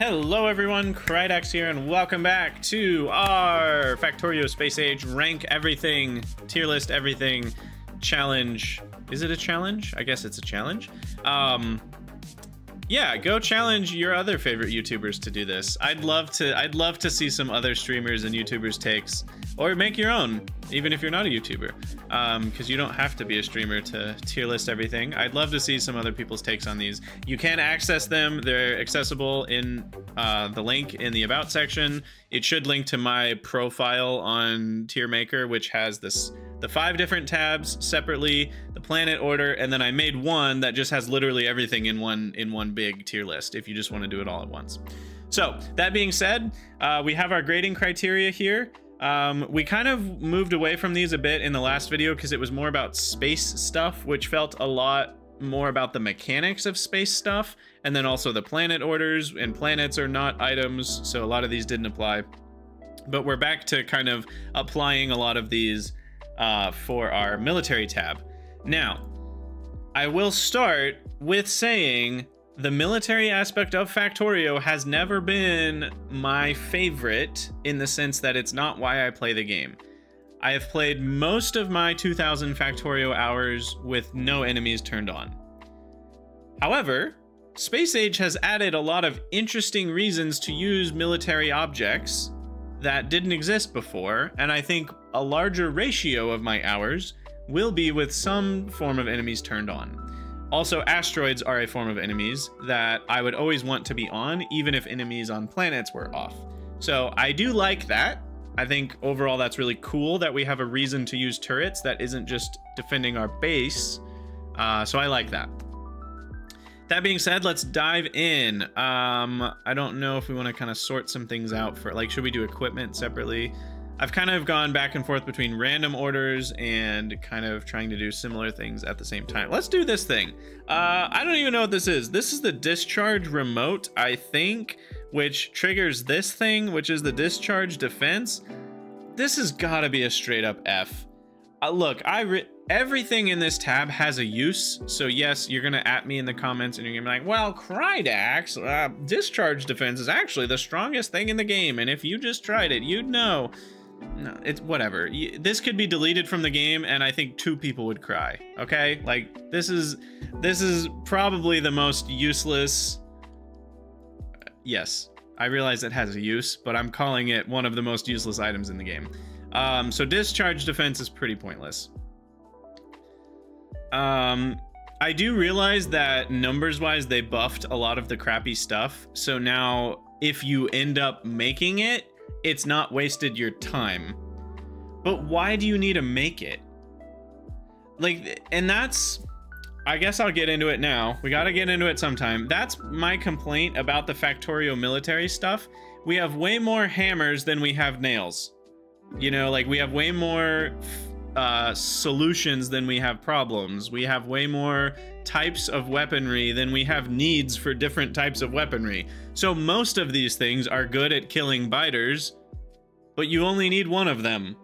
Hello everyone, Krydax here, and welcome back to our Factorio Space Age Rank Everything, Tier List Everything Challenge. Is it a challenge? I guess it's a challenge. Um, yeah, go challenge your other favorite YouTubers to do this. I'd love to. I'd love to see some other streamers and YouTubers takes, or make your own, even if you're not a YouTuber, because um, you don't have to be a streamer to tier list everything. I'd love to see some other people's takes on these. You can access them. They're accessible in uh, the link in the about section. It should link to my profile on Tier Maker, which has this the five different tabs separately, the planet order, and then I made one that just has literally everything in one in one big tier list if you just want to do it all at once. So that being said, uh, we have our grading criteria here. Um, we kind of moved away from these a bit in the last video because it was more about space stuff, which felt a lot more about the mechanics of space stuff, and then also the planet orders, and planets are not items, so a lot of these didn't apply. But we're back to kind of applying a lot of these uh, for our military tab. Now, I will start with saying the military aspect of Factorio has never been my favorite in the sense that it's not why I play the game. I have played most of my 2000 Factorio hours with no enemies turned on. However, Space Age has added a lot of interesting reasons to use military objects that didn't exist before, and I think a larger ratio of my hours will be with some form of enemies turned on. Also, asteroids are a form of enemies that I would always want to be on, even if enemies on planets were off. So I do like that. I think overall that's really cool that we have a reason to use turrets that isn't just defending our base. Uh, so I like that. That being said, let's dive in. Um, I don't know if we want to kind of sort some things out for, like, should we do equipment separately? I've kind of gone back and forth between random orders and kind of trying to do similar things at the same time. Let's do this thing. Uh, I don't even know what this is. This is the discharge remote, I think, which triggers this thing, which is the discharge defense. This has got to be a straight up F. Uh, look, I everything in this tab has a use. So yes, you're gonna at me in the comments and you're gonna be like, well, Krydax, uh, discharge defense is actually the strongest thing in the game. And if you just tried it, you'd know no, it's whatever. This could be deleted from the game, and I think two people would cry. Okay, like this is this is probably the most useless. Yes, I realize it has a use, but I'm calling it one of the most useless items in the game. Um, so discharge defense is pretty pointless. Um, I do realize that numbers-wise, they buffed a lot of the crappy stuff. So now, if you end up making it, it's not wasted your time. But why do you need to make it? Like, and that's, I guess I'll get into it now. We got to get into it sometime. That's my complaint about the Factorio military stuff. We have way more hammers than we have nails. You know, like we have way more uh, solutions than we have problems. We have way more types of weaponry than we have needs for different types of weaponry. So most of these things are good at killing biters, but you only need one of them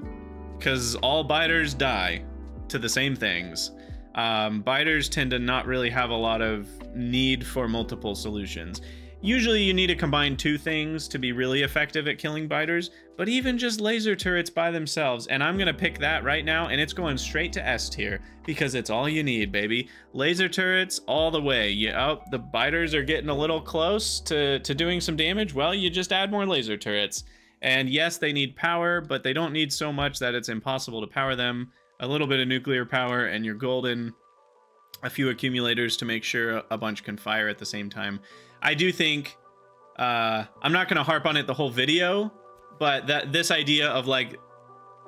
because all biters die to the same things. Um, biters tend to not really have a lot of need for multiple solutions. Usually you need to combine two things to be really effective at killing biters, but even just laser turrets by themselves, and I'm gonna pick that right now, and it's going straight to S tier, because it's all you need, baby. Laser turrets all the way. You, oh, the biters are getting a little close to, to doing some damage, well, you just add more laser turrets. And yes, they need power, but they don't need so much that it's impossible to power them. A little bit of nuclear power, and you're golden. A few accumulators to make sure a bunch can fire at the same time. I do think uh, I'm not going to harp on it the whole video, but that this idea of like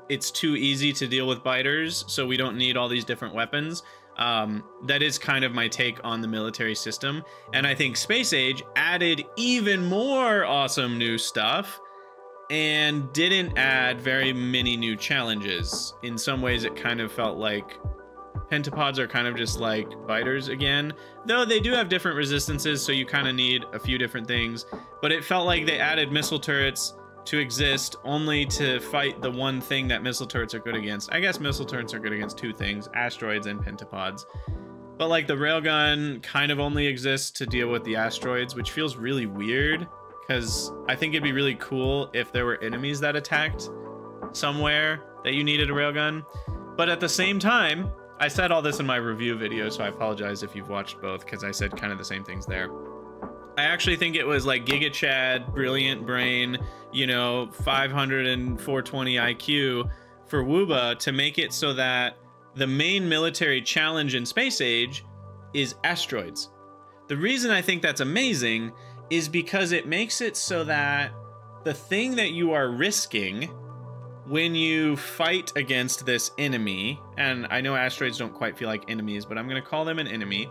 it's too easy to deal with biters, so we don't need all these different weapons. Um, that is kind of my take on the military system. And I think Space Age added even more awesome new stuff and didn't add very many new challenges. In some ways, it kind of felt like Pentapods are kind of just like biters again, though they do have different resistances, so you kind of need a few different things. But it felt like they added missile turrets to exist only to fight the one thing that missile turrets are good against. I guess missile turrets are good against two things, asteroids and pentapods. But like the railgun kind of only exists to deal with the asteroids, which feels really weird because I think it'd be really cool if there were enemies that attacked somewhere that you needed a railgun. But at the same time, I said all this in my review video, so I apologize if you've watched both because I said kind of the same things there. I actually think it was like Giga Chad, Brilliant Brain, you know, 500 and 420 IQ for Wube to make it so that the main military challenge in Space Age is asteroids. The reason I think that's amazing is because it makes it so that the thing that you are risking when you fight against this enemy, and I know asteroids don't quite feel like enemies, but I'm going to call them an enemy.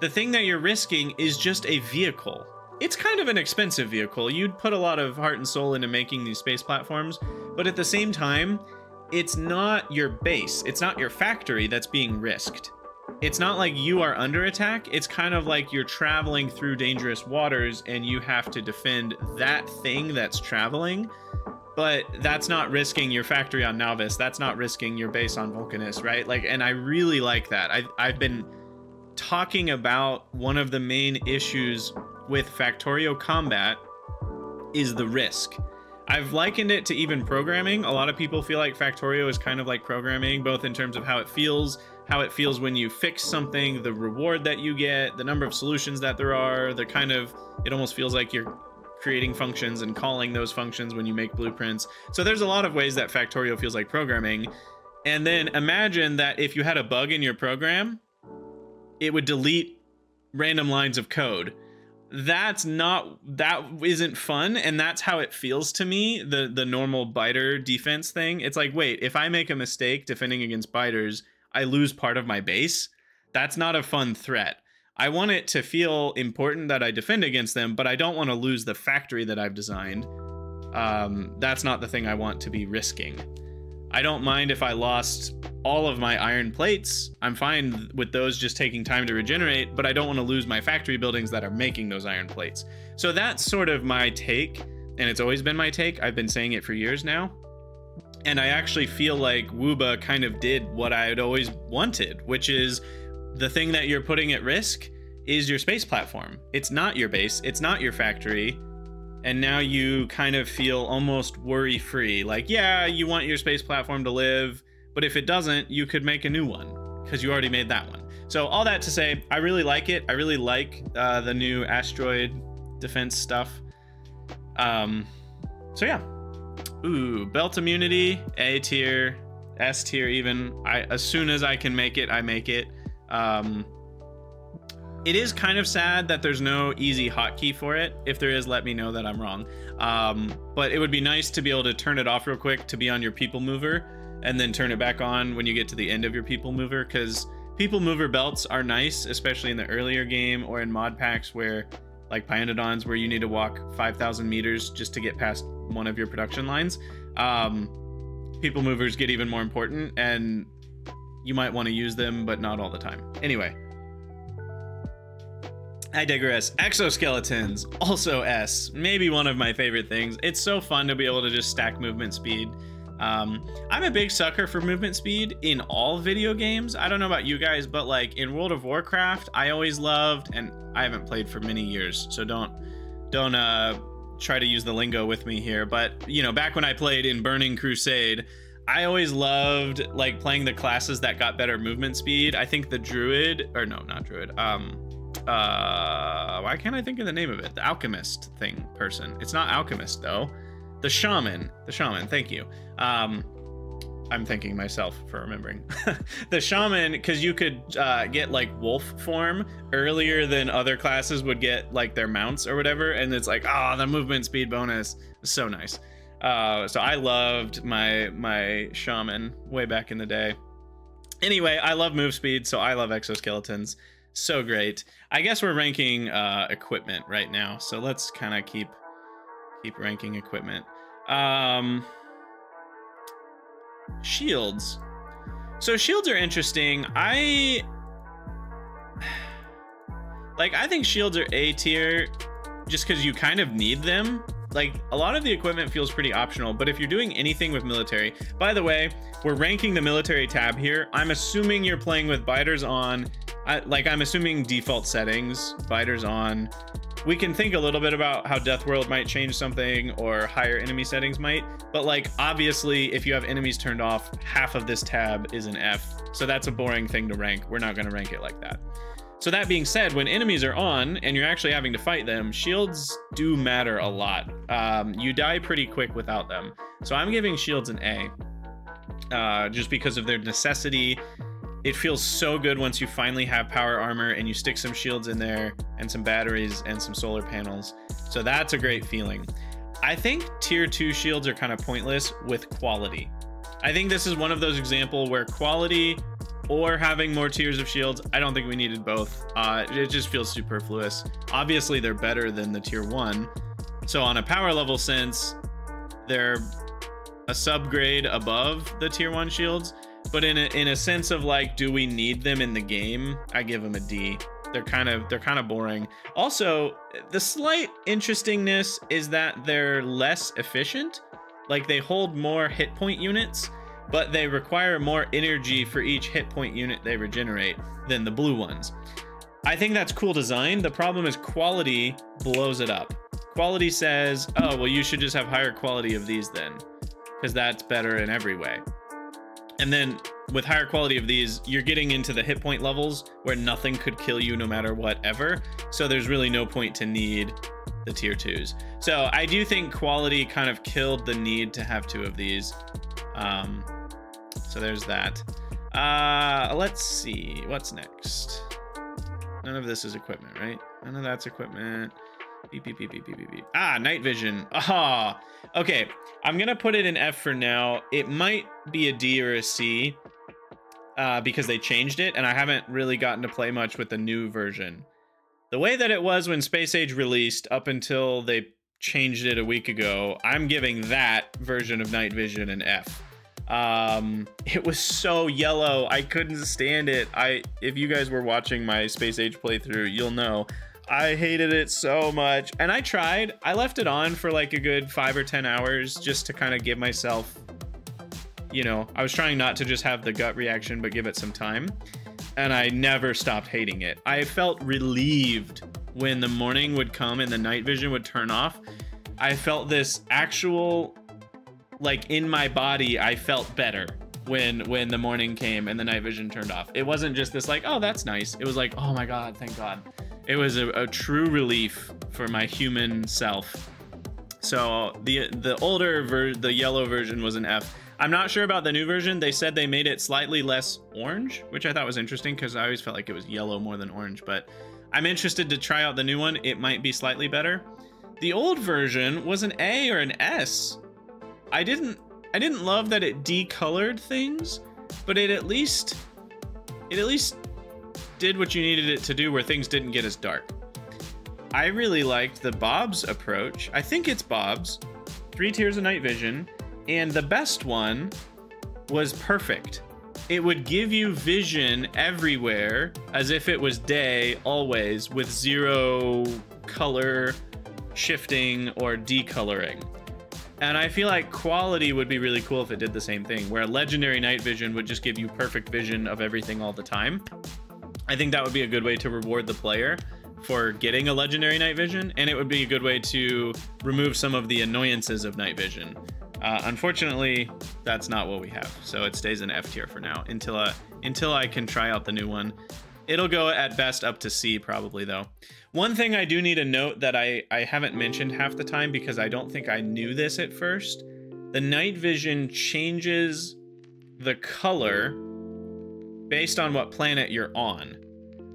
The thing that you're risking is just a vehicle. It's kind of an expensive vehicle. You'd put a lot of heart and soul into making these space platforms, but at the same time, it's not your base, it's not your factory that's being risked. It's not like you are under attack, it's kind of like you're traveling through dangerous waters and you have to defend that thing that's traveling but that's not risking your factory on Nauvis. That's not risking your base on Vulcanus, right? Like, and I really like that. I, I've been talking about one of the main issues with Factorio combat is the risk. I've likened it to even programming. A lot of people feel like Factorio is kind of like programming, both in terms of how it feels, how it feels when you fix something, the reward that you get, the number of solutions that there are, the kind of, it almost feels like you're creating functions and calling those functions when you make blueprints. So there's a lot of ways that Factorio feels like programming. And then imagine that if you had a bug in your program, it would delete random lines of code. That's not that isn't fun and that's how it feels to me, the the normal biter defense thing. It's like, wait, if I make a mistake defending against biters, I lose part of my base. That's not a fun threat. I want it to feel important that I defend against them, but I don't want to lose the factory that I've designed. Um, that's not the thing I want to be risking. I don't mind if I lost all of my iron plates. I'm fine with those just taking time to regenerate, but I don't want to lose my factory buildings that are making those iron plates. So that's sort of my take, and it's always been my take. I've been saying it for years now. And I actually feel like Wube kind of did what I had always wanted, which is the thing that you're putting at risk is your space platform. It's not your base, it's not your factory. And now you kind of feel almost worry free. Like, yeah, you want your space platform to live, but if it doesn't, you could make a new one because you already made that one. So, all that to say, I really like it. I really like uh, the new asteroid defense stuff. Um, so, yeah. Ooh, belt immunity, A tier, S tier, even. I As soon as I can make it, I make it. Um, it is kind of sad that there's no easy hotkey for it. If there is, let me know that I'm wrong. Um, but it would be nice to be able to turn it off real quick to be on your people mover and then turn it back on when you get to the end of your people mover because people mover belts are nice, especially in the earlier game or in mod packs where like Pyanodons where you need to walk 5,000 meters just to get past one of your production lines. Um, people movers get even more important and you might want to use them, but not all the time. Anyway, I digress. Exoskeletons, also S, maybe one of my favorite things. It's so fun to be able to just stack movement speed. Um, I'm a big sucker for movement speed in all video games. I don't know about you guys, but like in World of Warcraft, I always loved, and I haven't played for many years, so don't don't uh, try to use the lingo with me here. But you know, back when I played in Burning Crusade, I always loved like playing the classes that got better movement speed. I think the druid or no, not druid. Um uh why can't I think of the name of it? The alchemist thing person. It's not alchemist though. The shaman. The shaman, thank you. Um I'm thanking myself for remembering. the shaman, because you could uh, get like wolf form earlier than other classes would get like their mounts or whatever, and it's like, ah, oh, the movement speed bonus. So nice. Uh, so I loved my my shaman way back in the day. Anyway, I love move speed, so I love exoskeletons. So great. I guess we're ranking uh, equipment right now, so let's kind of keep keep ranking equipment. Um, shields. So shields are interesting. I like. I think shields are A tier, just because you kind of need them like a lot of the equipment feels pretty optional, but if you're doing anything with military, by the way, we're ranking the military tab here. I'm assuming you're playing with biters on, I, like I'm assuming default settings, biters on, we can think a little bit about how Death World might change something or higher enemy settings might, but like obviously if you have enemies turned off, half of this tab is an F. So that's a boring thing to rank. We're not going to rank it like that. So that being said, when enemies are on and you're actually having to fight them, shields do matter a lot. Um, you die pretty quick without them. So I'm giving shields an A, uh, just because of their necessity. It feels so good once you finally have power armor and you stick some shields in there and some batteries and some solar panels. So that's a great feeling. I think tier 2 shields are kind of pointless with quality. I think this is one of those example where quality or having more tiers of shields. I don't think we needed both. Uh, it just feels superfluous. Obviously, they're better than the tier one. So on a power level sense, they're a subgrade above the tier one shields. But in a, in a sense of like, do we need them in the game? I give them a D. They're kind of they're kind of boring. Also, the slight interestingness is that they're less efficient. Like they hold more hit point units but they require more energy for each hit point unit they regenerate than the blue ones. I think that's cool design. The problem is quality blows it up. Quality says, oh, well, you should just have higher quality of these then, because that's better in every way. And then with higher quality of these, you're getting into the hit point levels where nothing could kill you no matter whatever. So there's really no point to need the tier twos. So I do think quality kind of killed the need to have two of these. Um, so there's that. Uh, let's see. What's next? None of this is equipment, right? None of that's equipment. Beep, beep, beep, beep, beep, beep, beep. Ah, night vision. Ah, okay. I'm going to put it in F for now. It might be a D or a C uh, because they changed it, and I haven't really gotten to play much with the new version. The way that it was when Space Age released up until they changed it a week ago, I'm giving that version of night vision an F. Um, it was so yellow. I couldn't stand it. I, if you guys were watching my Space Age playthrough, you'll know I hated it so much. And I tried. I left it on for like a good five or 10 hours just to kind of give myself, you know, I was trying not to just have the gut reaction, but give it some time. And I never stopped hating it. I felt relieved when the morning would come and the night vision would turn off. I felt this actual like in my body I felt better when when the morning came and the night vision turned off. It wasn't just this like, oh, that's nice. It was like, oh my god, thank God. It was a, a true relief for my human self. So the the older ver the yellow version was an F. I'm not sure about the new version. They said they made it slightly less orange, which I thought was interesting because I always felt like it was yellow more than orange. But I'm interested to try out the new one. It might be slightly better. The old version was an A or an S. I didn't I didn't love that it decolored things, but it at least it at least did what you needed it to do where things didn't get as dark. I really liked the Bob's approach. I think it's Bob's. Three tiers of night vision, and the best one was perfect. It would give you vision everywhere as if it was day always with zero color shifting or decoloring. And I feel like quality would be really cool if it did the same thing, where a legendary night vision would just give you perfect vision of everything all the time. I think that would be a good way to reward the player for getting a legendary night vision, and it would be a good way to remove some of the annoyances of night vision. Uh, unfortunately, that's not what we have, so it stays in F tier for now until uh, until I can try out the new one. It'll go at best up to C probably though. One thing I do need to note that I, I haven't mentioned half the time because I don't think I knew this at first. The night vision changes the color based on what planet you're on.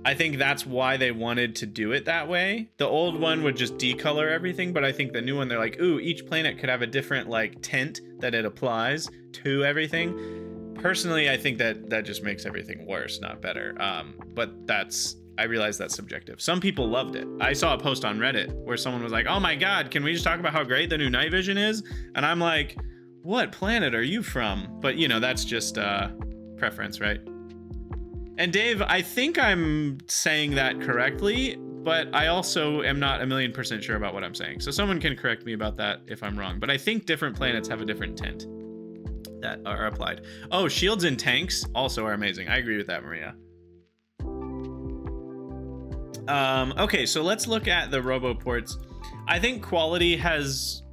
I think that's why they wanted to do it that way. The old one would just decolor everything, but I think the new one, they're like, ooh, each planet could have a different like tint that it applies to everything. Personally, I think that that just makes everything worse, not better. Um, but that's I realize that's subjective. Some people loved it. I saw a post on Reddit where someone was like, "Oh my god, can we just talk about how great the new night vision is?" And I'm like, "What planet are you from?" But you know, that's just uh, preference, right? And Dave, I think I'm saying that correctly, but I also am not a million percent sure about what I'm saying. So someone can correct me about that if I'm wrong. But I think different planets have a different tint that are applied. Oh, shields and tanks also are amazing. I agree with that, Maria. Um, okay, so let's look at the RoboPorts. I think quality has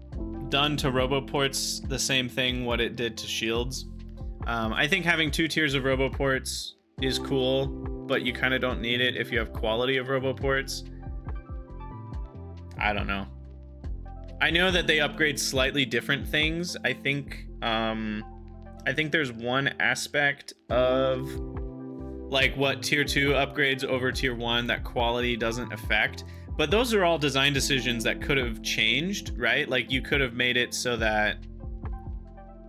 done to RoboPorts the same thing what it did to Shields. Um, I think having two tiers of RoboPorts is cool, but you kind of don't need it if you have quality of RoboPorts. I don't know. I know that they upgrade slightly different things. I think um, I think there's one aspect of like what tier 2 upgrades over tier 1 that quality doesn't affect but those are all design decisions that could have changed right? Like you could have made it so that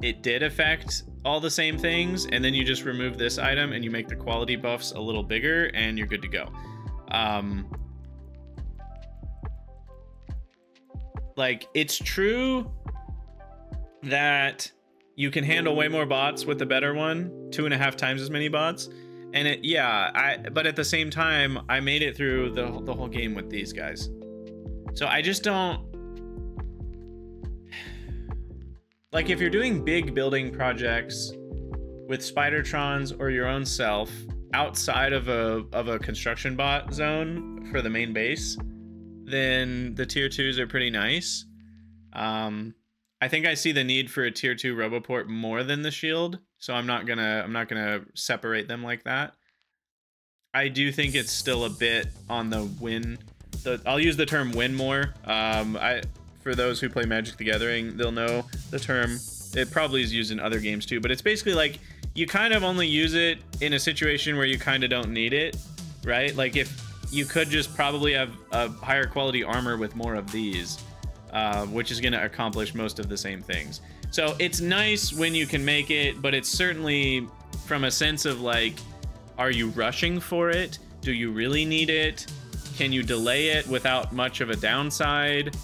it did affect all the same things and then you just remove this item and you make the quality buffs a little bigger and you're good to go. Um like it's true that you can handle way more bots with the better one two and a half times as many bots. And it yeah i but at the same time i made it through the, the whole game with these guys. So i just don't like if you're doing big building projects with spidertrons or your own self outside of a of a construction bot zone for the main base then the tier twos are pretty nice. Um I think I see the need for a tier two RoboPort more than the shield, so I'm not gonna I'm not gonna separate them like that. I do think it's still a bit on the win. The I'll use the term win more. Um, I for those who play Magic the Gathering, they'll know the term. It probably is used in other games too, but it's basically like you kind of only use it in a situation where you kind of don't need it, right? Like if you could just probably have a higher quality armor with more of these uh, which is going to accomplish most of the same things. So it's nice when you can make it, but it's certainly from a sense of like, are you rushing for it? Do you really need it? Can you delay it without much of a downside?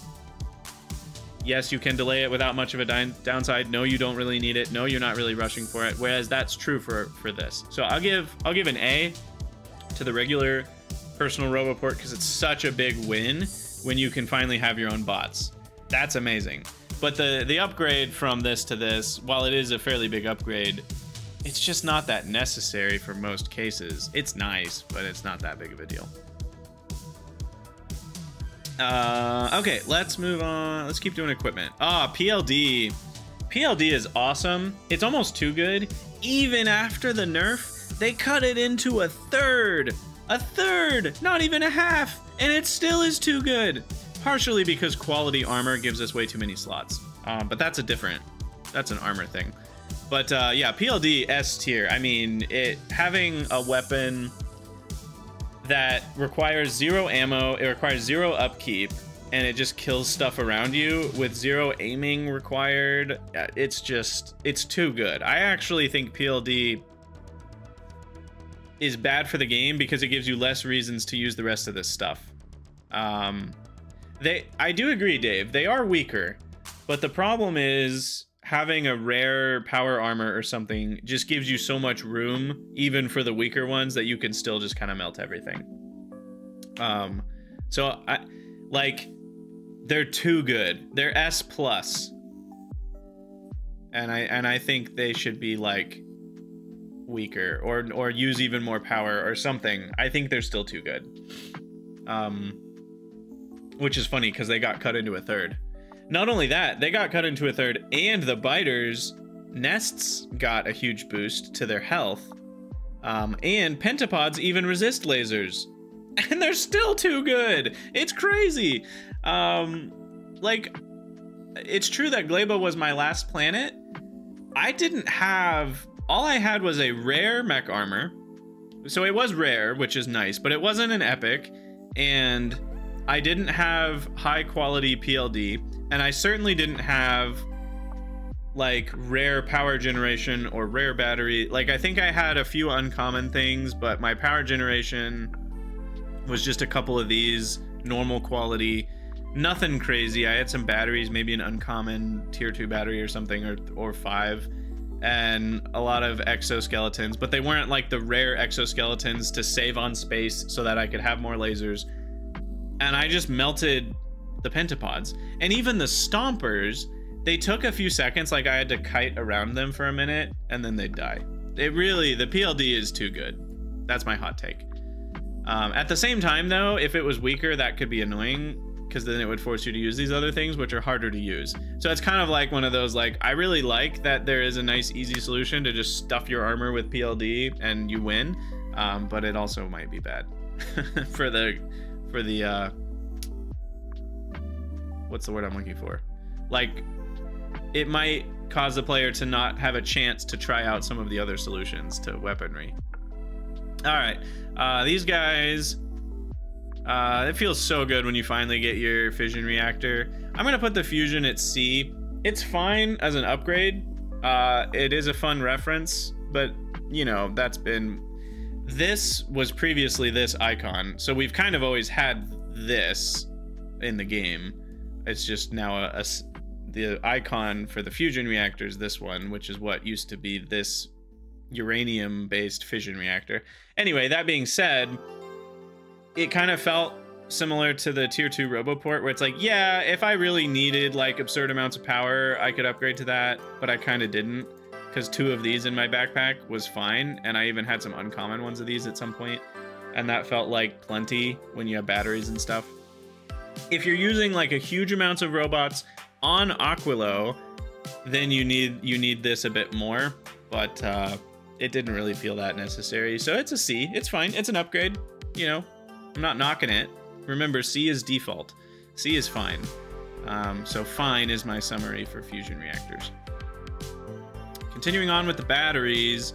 Yes, you can delay it without much of a downside. No, you don't really need it. No, you're not really rushing for it. Whereas that's true for for this. So I'll give I'll give an A to the regular personal RoboPort because it's such a big win when you can finally have your own bots that's amazing. But the the upgrade from this to this, while it is a fairly big upgrade, it's just not that necessary for most cases. It's nice, but it's not that big of a deal. Uh, okay, let's move on. Let's keep doing equipment. Ah, PLD. PLD is awesome. It's almost too good. Even after the nerf, they cut it into a third. A third, not even a half. And it still is too good partially because quality armor gives us way too many slots. Um, but that's a different, that's an armor thing. But uh, yeah, PLD S tier. I mean, it having a weapon that requires zero ammo, it requires zero upkeep, and it just kills stuff around you with zero aiming required. Uh, it's just, it's too good. I actually think PLD is bad for the game because it gives you less reasons to use the rest of this stuff. Um, they I do agree, Dave. They are weaker, but the problem is having a rare power armor or something just gives you so much room, even for the weaker ones, that you can still just kind of melt everything. Um, so I like they're too good. They're S plus, and I and I think they should be like weaker or or use even more power or something. I think they're still too good. Um, which is funny because they got cut into a third. Not only that, they got cut into a third, and the biters nests got a huge boost to their health. Um, and pentapods even resist lasers. And they're still too good. It's crazy. Um, like, it's true that Gleba was my last planet. I didn't have. All I had was a rare mech armor. So it was rare, which is nice, but it wasn't an epic. And I didn't have high quality PLD, and I certainly didn't have like rare power generation or rare battery. Like I think I had a few uncommon things, but my power generation was just a couple of these normal quality. Nothing crazy. I had some batteries, maybe an uncommon tier 2 battery or something or or 5 and a lot of exoskeletons, but they weren't like the rare exoskeletons to save on space so that I could have more lasers and I just melted the pentapods. And even the stompers, they took a few seconds, like I had to kite around them for a minute, and then they'd die. It really, the PLD is too good. That's my hot take. Um, at the same time, though, if it was weaker, that could be annoying because then it would force you to use these other things, which are harder to use. So it's kind of like one of those like I really like that there is a nice easy solution to just stuff your armor with PLD and you win, um, but it also might be bad for the for the uh, what's the word I'm looking for? Like it might cause the player to not have a chance to try out some of the other solutions to weaponry. All right, uh, these guys. Uh, it feels so good when you finally get your fission reactor. I'm gonna put the fusion at C. It's fine as an upgrade. Uh, it is a fun reference, but you know that's been. This was previously this icon, so we've kind of always had this in the game. It's just now a, a the icon for the fusion reactor is this one, which is what used to be this uranium based fission reactor. Anyway, that being said, it kind of felt similar to the tier 2 roboport where it's like yeah if i really needed like absurd amounts of power i could upgrade to that but i kind of didn't because two of these in my backpack was fine and i even had some uncommon ones of these at some point and that felt like plenty when you have batteries and stuff if you're using like a huge amounts of robots on aquilo then you need you need this a bit more but uh it didn't really feel that necessary so it's a c it's fine it's an upgrade you know I'm not knocking it. Remember, C is default. C is fine. Um, so fine is my summary for fusion reactors. Continuing on with the batteries,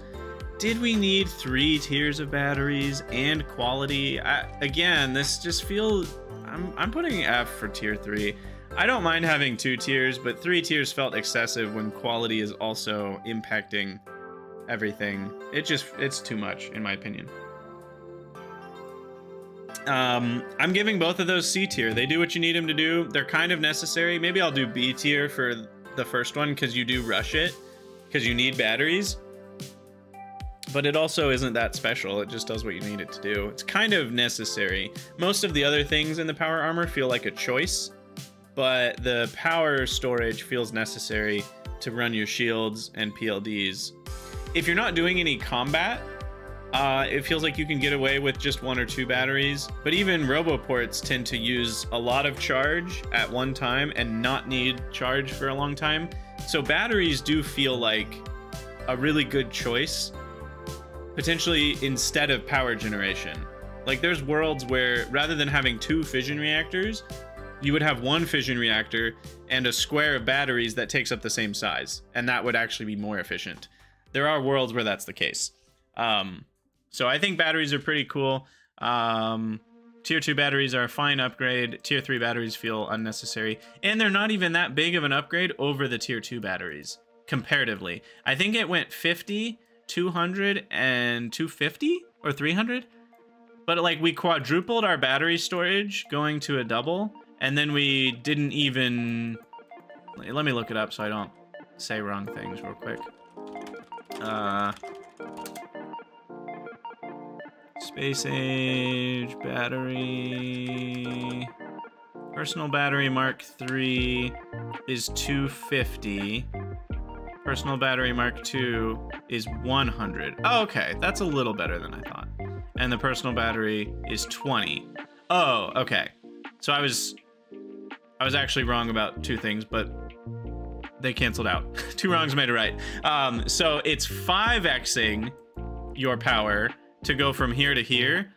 did we need three tiers of batteries and quality? I, again, this just feels... I'm, I'm putting F for tier 3. I don't mind having two tiers, but three tiers felt excessive when quality is also impacting everything. It just, it's too much, in my opinion. Um, I'm giving both of those C tier. They do what you need them to do. They're kind of necessary. Maybe I'll do B tier for the first one because you do rush it because you need batteries. But it also isn't that special. It just does what you need it to do. It's kind of necessary. Most of the other things in the power armor feel like a choice, but the power storage feels necessary to run your shields and PLDs. If you're not doing any combat, uh, it feels like you can get away with just one or two batteries, but even RoboPorts tend to use a lot of charge at one time and not need charge for a long time. So batteries do feel like a really good choice, potentially instead of power generation. Like there's worlds where rather than having two fission reactors, you would have one fission reactor and a square of batteries that takes up the same size, and that would actually be more efficient. There are worlds where that's the case. Um, so I think batteries are pretty cool. Um, tier 2 batteries are a fine upgrade. Tier 3 batteries feel unnecessary. And they're not even that big of an upgrade over the tier 2 batteries, comparatively. I think it went 50, 200, and 250 or 300. But like we quadrupled our battery storage going to a double. And then we didn't even... Let me look it up so I don't say wrong things real quick. Uh, Space Age, battery... Personal battery Mark III is 250. Personal battery Mark II is 100. Oh, okay, that's a little better than I thought. And the personal battery is 20. Oh, okay. So I was I was actually wrong about two things, but they canceled out. two wrongs made a right. Um, so it's 5xing your power to go from here to here,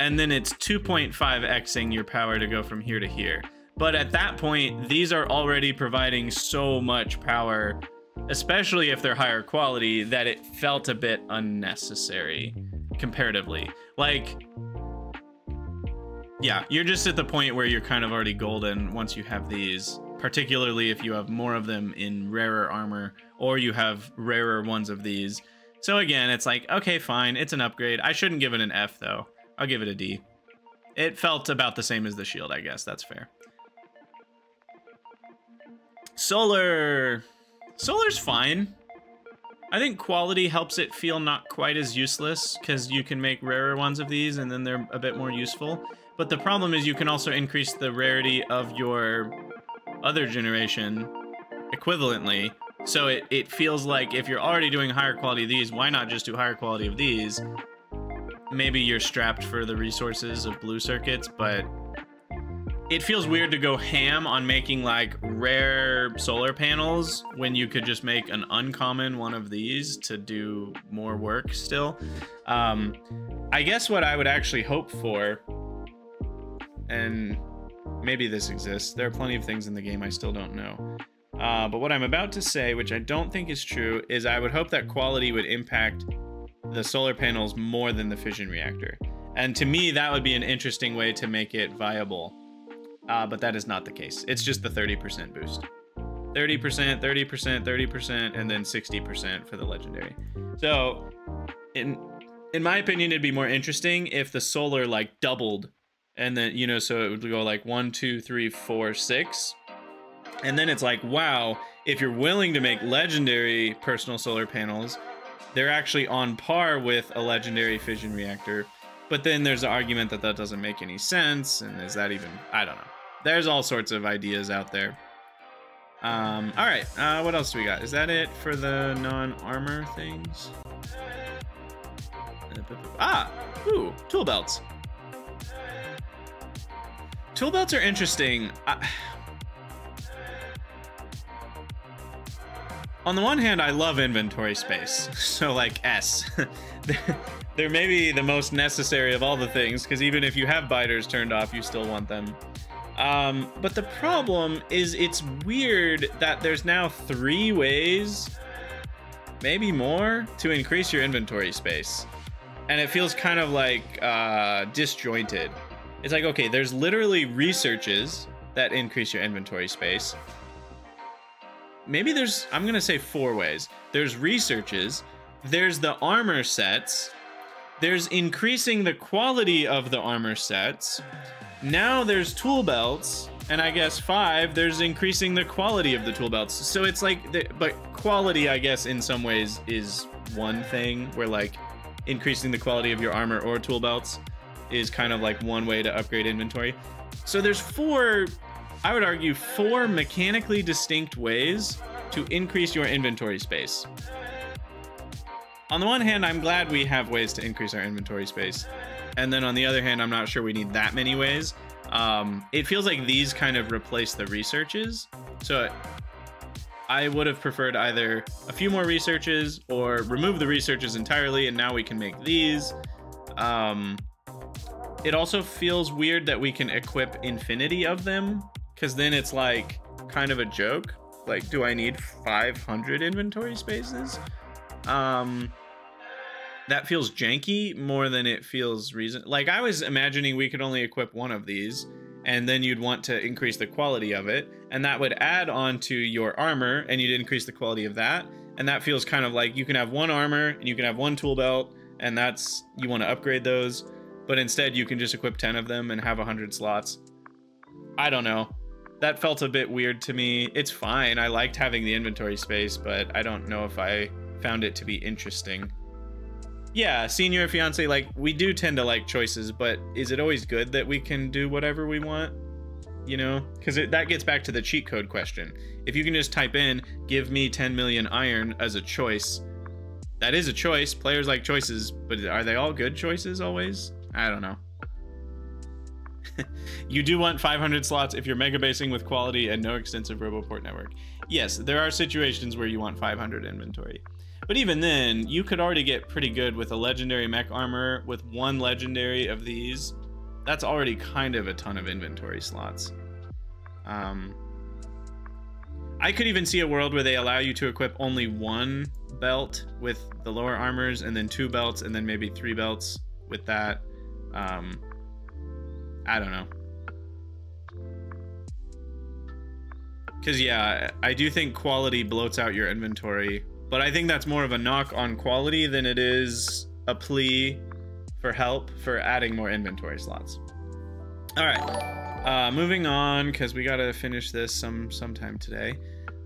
and then it's 2.5xing your power to go from here to here. But at that point, these are already providing so much power, especially if they're higher quality, that it felt a bit unnecessary comparatively. Like, yeah, you're just at the point where you're kind of already golden once you have these, particularly if you have more of them in rarer armor or you have rarer ones of these. So again, it's like, okay, fine, it's an upgrade. I shouldn't give it an F though. I'll give it a D. It felt about the same as the shield, I guess. That's fair. Solar. Solar's fine. I think quality helps it feel not quite as useless because you can make rarer ones of these and then they're a bit more useful. But the problem is you can also increase the rarity of your other generation equivalently so it, it feels like if you're already doing higher quality of these, why not just do higher quality of these? maybe you're strapped for the resources of blue circuits, but it feels weird to go ham on making like rare solar panels when you could just make an uncommon one of these to do more work still. Um, I guess what I would actually hope for, and maybe this exists, there are plenty of things in the game I still don't know. Uh, but what I'm about to say, which I don't think is true, is I would hope that quality would impact the solar panels more than the fission reactor. And to me, that would be an interesting way to make it viable. Uh, but that is not the case. It's just the 30% boost. 30%, 30%, 30%, and then 60% for the legendary. So, in in my opinion, it'd be more interesting if the solar like doubled, and then you know, so it would go like one, two, three, four, six, and then it's like, wow, if you're willing to make legendary personal solar panels, they're actually on par with a legendary fission reactor. But then there's the argument that that doesn't make any sense, and is that even? I don't know. There's all sorts of ideas out there. Um, all right, uh, what else do we got? Is that it for the non-armor things? Ah, ooh, tool belts. Tool belts are interesting. I, on the one hand, I love inventory space. So like S, they're maybe the most necessary of all the things because even if you have biters turned off, you still want them. Um, but the problem is it's weird that there's now three ways, maybe more, to increase your inventory space. And it feels kind of like uh, disjointed. It's like, okay, there's literally researches that increase your inventory space maybe there's I'm gonna say four ways. There's researches, there's the armor sets, there's increasing the quality of the armor sets. Now there's tool belts, and I guess five, there's increasing the quality of the tool belts. So it's like, the, but quality, I guess, in some ways is one thing where like increasing the quality of your armor or tool belts is kind of like one way to upgrade inventory. So there's four I would argue, four mechanically distinct ways to increase your inventory space. On the one hand, I'm glad we have ways to increase our inventory space. And then on the other hand, I'm not sure we need that many ways. Um, it feels like these kind of replace the researches. So I would have preferred either a few more researches or remove the researches entirely and now we can make these. Um, it also feels weird that we can equip infinity of them because then it's like kind of a joke. Like, do I need 500 inventory spaces? Um, that feels janky more than it feels reason. Like I was imagining we could only equip one of these, and then you'd want to increase the quality of it, and that would add on to your armor, and you'd increase the quality of that. And that feels kind of like you can have one armor and you can have one tool belt, and that's you want to upgrade those, but instead you can just equip 10 of them and have 100 slots. I don't know that felt a bit weird to me. It's fine. I liked having the inventory space, but I don't know if I found it to be interesting. Yeah, senior fiance, like, we do tend to like choices, but is it always good that we can do whatever we want? You know? Because that gets back to the cheat code question. If you can just type in, give me 10 million iron as a choice, that is a choice. Players like choices, but are they all good choices always? I don't know. you do want 500 slots if you're mega basing with quality and no extensive RoboPort network. Yes, there are situations where you want 500 inventory. But even then, you could already get pretty good with a legendary mech armor with one legendary of these. That's already kind of a ton of inventory slots. Um, I could even see a world where they allow you to equip only one belt with the lower armors and then two belts and then maybe three belts with that. Um, I don't know. Because, yeah, I do think quality bloats out your inventory. But I think that's more of a knock on quality than it is a plea for help for adding more inventory slots. All right. Uh, moving on, because we got to finish this some sometime today.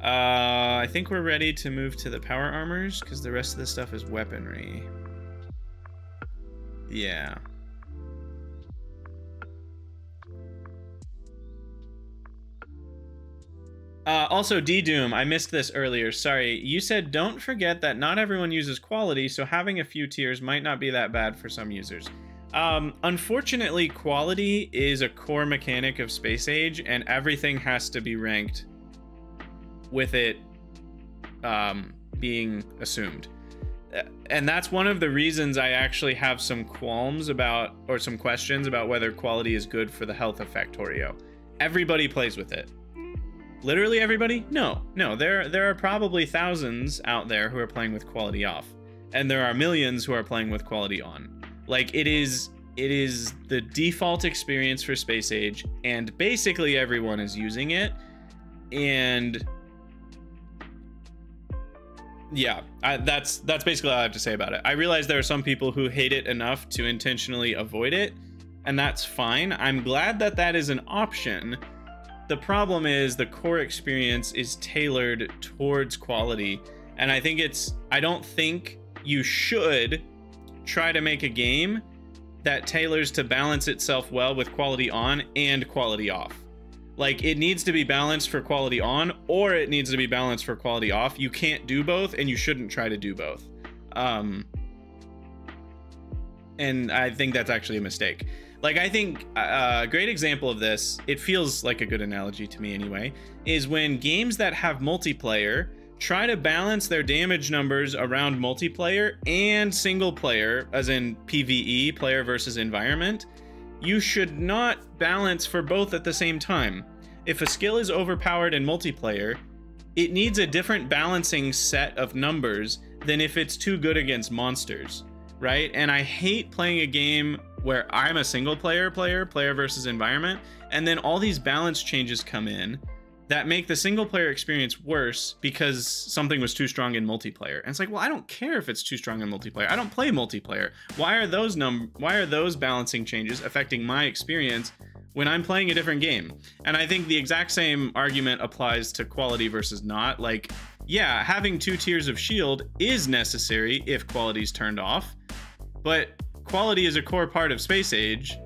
Uh, I think we're ready to move to the power armors, because the rest of the stuff is weaponry. Yeah. Uh, also, D Doom, I missed this earlier. Sorry. You said don't forget that not everyone uses quality, so having a few tiers might not be that bad for some users. Um, unfortunately, quality is a core mechanic of Space Age, and everything has to be ranked with it um, being assumed. And that's one of the reasons I actually have some qualms about, or some questions about whether quality is good for the health of Factorio. Everybody plays with it literally everybody? No, no. There there are probably thousands out there who are playing with quality off, and there are millions who are playing with quality on. Like it is it is the default experience for Space Age, and basically everyone is using it. And yeah, I, that's that's basically all I have to say about it. I realize there are some people who hate it enough to intentionally avoid it, and that's fine. I'm glad that that is an option the problem is the core experience is tailored towards quality. And I think it's, I don't think you should try to make a game that tailors to balance itself well with quality on and quality off. Like it needs to be balanced for quality on or it needs to be balanced for quality off. You can't do both and you shouldn't try to do both. Um, and I think that's actually a mistake. Like I think uh, a great example of this, it feels like a good analogy to me anyway, is when games that have multiplayer try to balance their damage numbers around multiplayer and single player, as in PvE, player versus environment. You should not balance for both at the same time. If a skill is overpowered in multiplayer, it needs a different balancing set of numbers than if it's too good against monsters, right? And I hate playing a game where I'm a single player player, player versus environment, and then all these balance changes come in that make the single player experience worse because something was too strong in multiplayer. And it's like, well, I don't care if it's too strong in multiplayer. I don't play multiplayer. Why are those num why are those balancing changes affecting my experience when I'm playing a different game? And I think the exact same argument applies to quality versus not. Like, yeah, having two tiers of shield is necessary if quality's turned off. But quality is a core part of Space Age.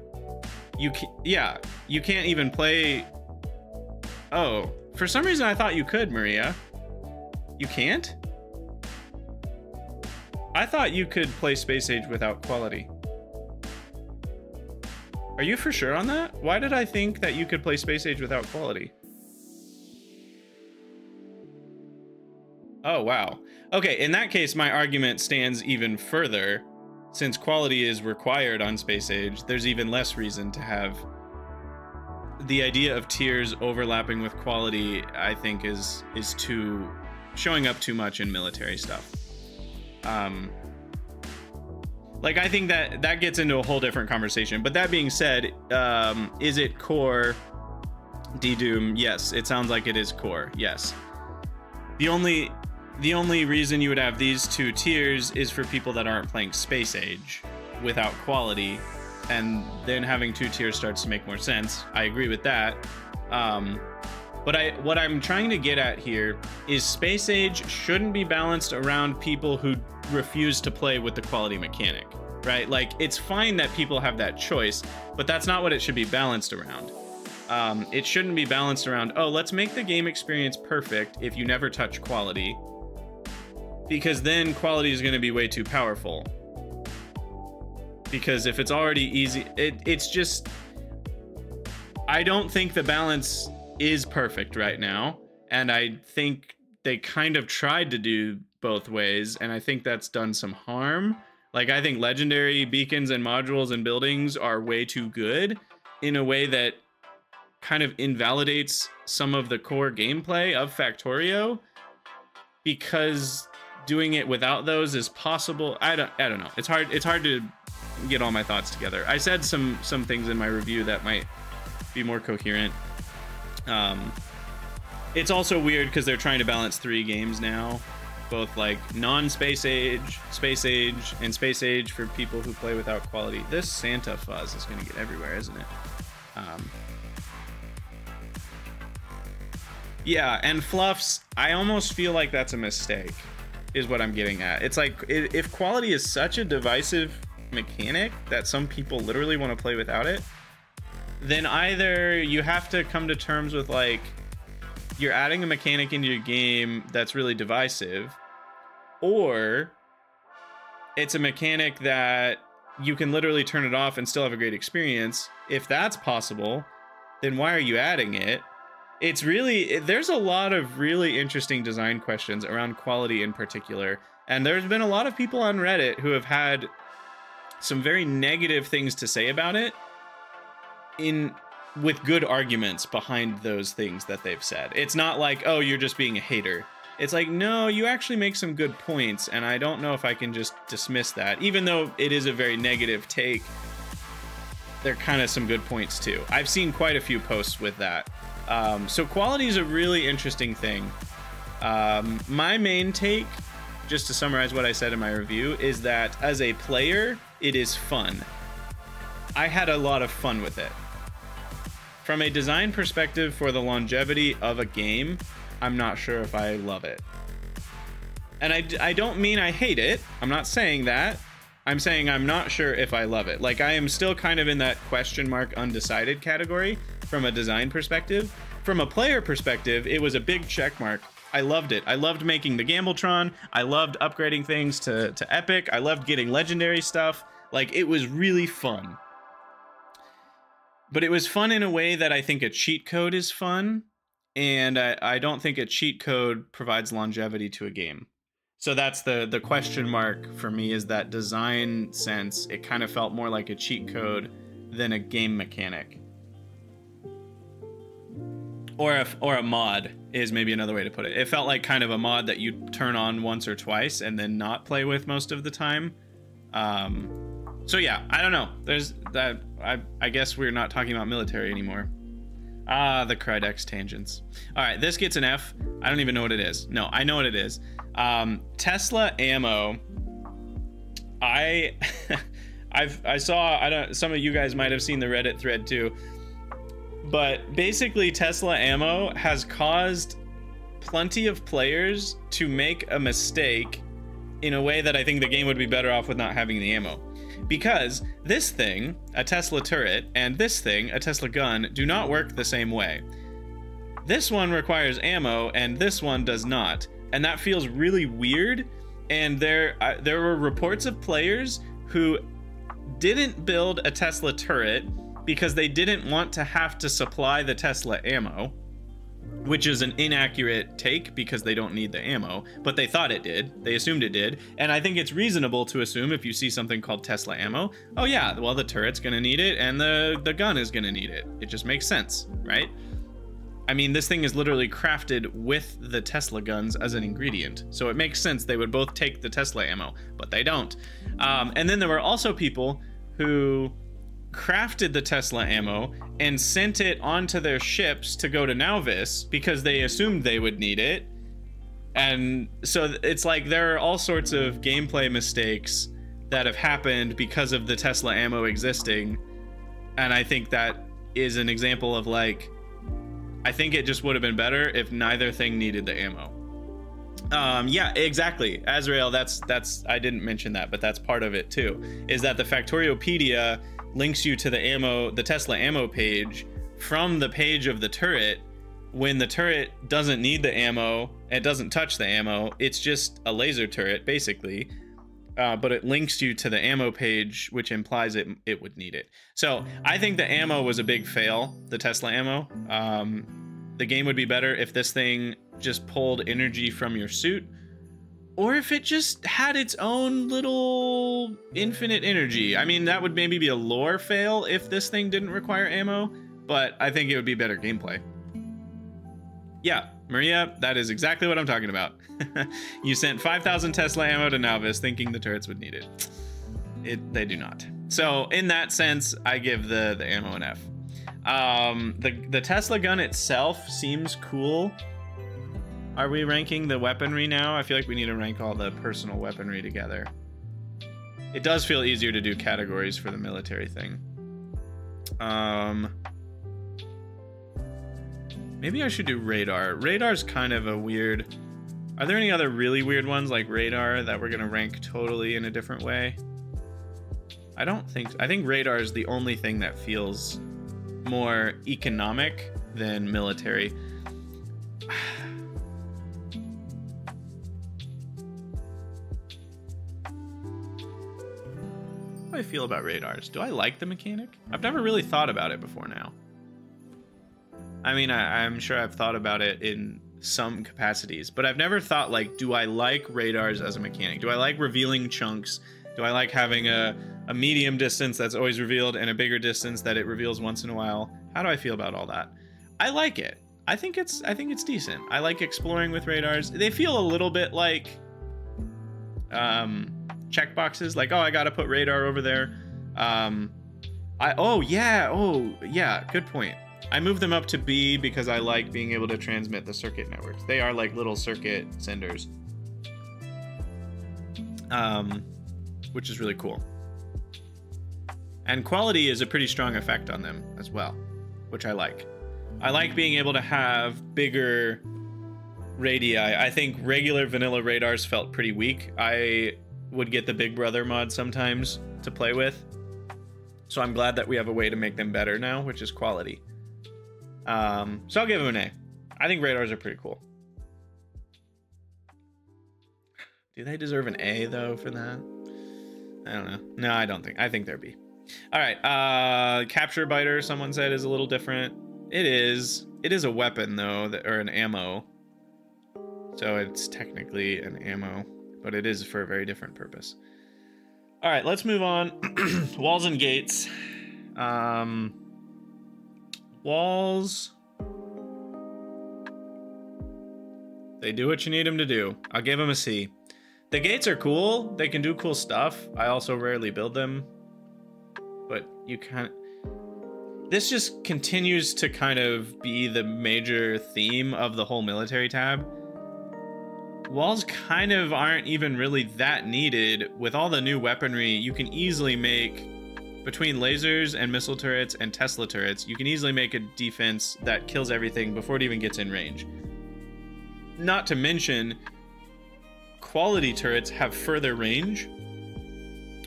You can, yeah, you can't even play. Oh, for some reason I thought you could, Maria. You can't? I thought you could play Space Age without quality. Are you for sure on that? Why did I think that you could play Space Age without quality? Oh, wow. Okay, in that case, my argument stands even further since quality is required on Space Age, there's even less reason to have the idea of tiers overlapping with quality. I think is is too showing up too much in military stuff. Um, like I think that that gets into a whole different conversation. But that being said, um, is it core? D Doom, yes, it sounds like it is core. Yes. The only the only reason you would have these two tiers is for people that aren't playing Space Age without quality, and then having two tiers starts to make more sense. I agree with that. Um, but I, what I'm trying to get at here is Space Age shouldn't be balanced around people who refuse to play with the quality mechanic, right? Like, it's fine that people have that choice, but that's not what it should be balanced around. Um, it shouldn't be balanced around, oh, let's make the game experience perfect if you never touch quality, because then quality is going to be way too powerful. Because if it's already easy, it, it's just. I don't think the balance is perfect right now. And I think they kind of tried to do both ways. And I think that's done some harm. Like, I think legendary beacons and modules and buildings are way too good in a way that kind of invalidates some of the core gameplay of Factorio because doing it without those is possible. I don't I don't know. It's hard it's hard to get all my thoughts together. I said some some things in my review that might be more coherent. Um it's also weird because they're trying to balance three games now, both like non-space age, space age, and space age for people who play without quality. This Santa fuzz is going to get everywhere, isn't it? Um, yeah, and fluffs. I almost feel like that's a mistake is what I'm getting at. It's like if quality is such a divisive mechanic that some people literally want to play without it, then either you have to come to terms with like you're adding a mechanic into your game that's really divisive, or it's a mechanic that you can literally turn it off and still have a great experience. If that's possible, then why are you adding it? It's really, there's a lot of really interesting design questions around quality in particular. And there's been a lot of people on Reddit who have had some very negative things to say about it in with good arguments behind those things that they've said. It's not like, oh, you're just being a hater. It's like, no, you actually make some good points, and I don't know if I can just dismiss that. Even though it is a very negative take, there are kind of some good points too. I've seen quite a few posts with that. Um, so quality is a really interesting thing. Um, my main take, just to summarize what I said in my review, is that as a player, it is fun. I had a lot of fun with it. From a design perspective for the longevity of a game, I'm not sure if I love it. And I, I don't mean I hate it. I'm not saying that. I'm saying I'm not sure if I love it. Like, I am still kind of in that question mark undecided category from a design perspective. From a player perspective, it was a big check mark. I loved it. I loved making the Gambletron. I loved upgrading things to, to Epic. I loved getting legendary stuff. Like, it was really fun but it was fun in a way that I think a cheat code is fun, and I, I don't think a cheat code provides longevity to a game. So that's the the question mark for me is that design sense. It kind of felt more like a cheat code than a game mechanic. Or a, or a mod is maybe another way to put it. It felt like kind of a mod that you turn on once or twice and then not play with most of the time. Um, so yeah, I don't know. There's that. I I guess we're not talking about military anymore. Ah, the Krydax tangents. All right, this gets an F. I don't even know what it is. No, I know what it is. Um, Tesla ammo. I, I've I saw. I don't. Some of you guys might have seen the Reddit thread too. But basically, Tesla ammo has caused plenty of players to make a mistake in a way that I think the game would be better off with not having the ammo. Because this thing, a Tesla turret, and this thing, a Tesla gun, do not work the same way. This one requires ammo, and this one does not. And that feels really weird. And there, uh, there were reports of players who didn't build a Tesla turret because they didn't want to have to supply the Tesla ammo which is an inaccurate take because they don't need the ammo, but they thought it did. They assumed it did. And I think it's reasonable to assume if you see something called Tesla ammo, oh yeah, well the turret's going to need it and the the gun is going to need it. It just makes sense, right? I mean, this thing is literally crafted with the Tesla guns as an ingredient. So it makes sense they would both take the Tesla ammo, but they don't. Um, and then there were also people who crafted the Tesla ammo and sent it onto their ships to go to Nauvis because they assumed they would need it. And so it's like there are all sorts of gameplay mistakes that have happened because of the Tesla ammo existing. And I think that is an example of like, I think it just would have been better if neither thing needed the ammo. Um, yeah, exactly. Azrael, that's that's I didn't mention that, but that's part of it too. Is that the Factoriopedia links you to the ammo, the Tesla ammo page from the page of the turret. When the turret doesn't need the ammo, it doesn't touch the ammo. It's just a laser turret, basically. Uh, but it links you to the ammo page, which implies it it would need it. So I think the ammo was a big fail, the Tesla ammo. Um, the game would be better if this thing just pulled energy from your suit or if it just had its own little infinite energy. I mean, that would maybe be a lore fail if this thing didn't require ammo, but I think it would be better gameplay. Yeah, Maria, that is exactly what I'm talking about. you sent 5,000 Tesla ammo to Nauvis thinking the turrets would need it. It They do not. So in that sense, I give the, the ammo an F. Um, the, the Tesla gun itself seems cool. Are we ranking the weaponry now? I feel like we need to rank all the personal weaponry together. It does feel easier to do categories for the military thing. Um, maybe I should do radar. Radar's kind of a weird... Are there any other really weird ones like radar that we're going to rank totally in a different way? I don't think... I think radar is the only thing that feels more economic than military. do I feel about radars? Do I like the mechanic? I've never really thought about it before now. I mean, I, I'm sure I've thought about it in some capacities, but I've never thought like, do I like radars as a mechanic? Do I like revealing chunks? Do I like having a, a medium distance that's always revealed and a bigger distance that it reveals once in a while? How do I feel about all that? I like it. I think it's I think it's decent. I like exploring with radars. They feel a little bit like um checkboxes, like, oh I gotta put radar over there. Um I oh yeah, oh yeah, good point. I moved them up to B because I like being able to transmit the circuit networks. They are like little circuit senders. Um, which is really cool. And quality is a pretty strong effect on them as well, which I like. I like being able to have bigger radii. I think regular vanilla radars felt pretty weak. I would get the Big Brother mod sometimes to play with. So I'm glad that we have a way to make them better now, which is quality. Um, so I'll give them an A. I think radars are pretty cool. Do they deserve an A though for that? I don't know. No, I don't think. I think they're B. All right. Uh, capture biter. Someone said is a little different. It is. It is a weapon though, that, or an ammo. So it's technically an ammo, but it is for a very different purpose. All right, let's move on. Walls and gates. Um, walls. They do what you need them to do. I'll give them a C. The gates are cool. They can do cool stuff. I also rarely build them. But you can't... This just continues to kind of be the major theme of the whole military tab. Walls kind of aren't even really that needed. With all the new weaponry, you can easily make between lasers and missile turrets and Tesla turrets, you can easily make a defense that kills everything before it even gets in range. Not to mention, quality turrets have further range,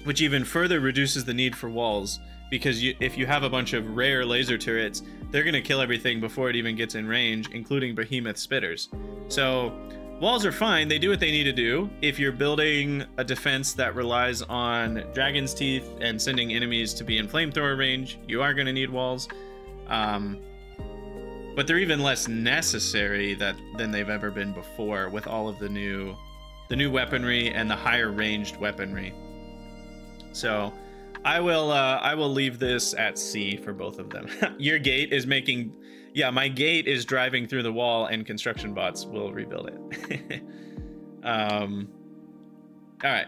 which even further reduces the need for walls. Because you, if you have a bunch of rare laser turrets, they're going to kill everything before it even gets in range, including behemoth spitters. So Walls are fine, they do what they need to do. If you're building a defense that relies on Dragon's Teeth and sending enemies to be in flamethrower range, you are going to need walls. Um, but they're even less necessary that than they've ever been before with all of the new the new weaponry and the higher ranged weaponry. So I will uh, I will leave this at C for both of them. Your gate is making yeah, my gate is driving through the wall, and construction bots will rebuild it. um, all right,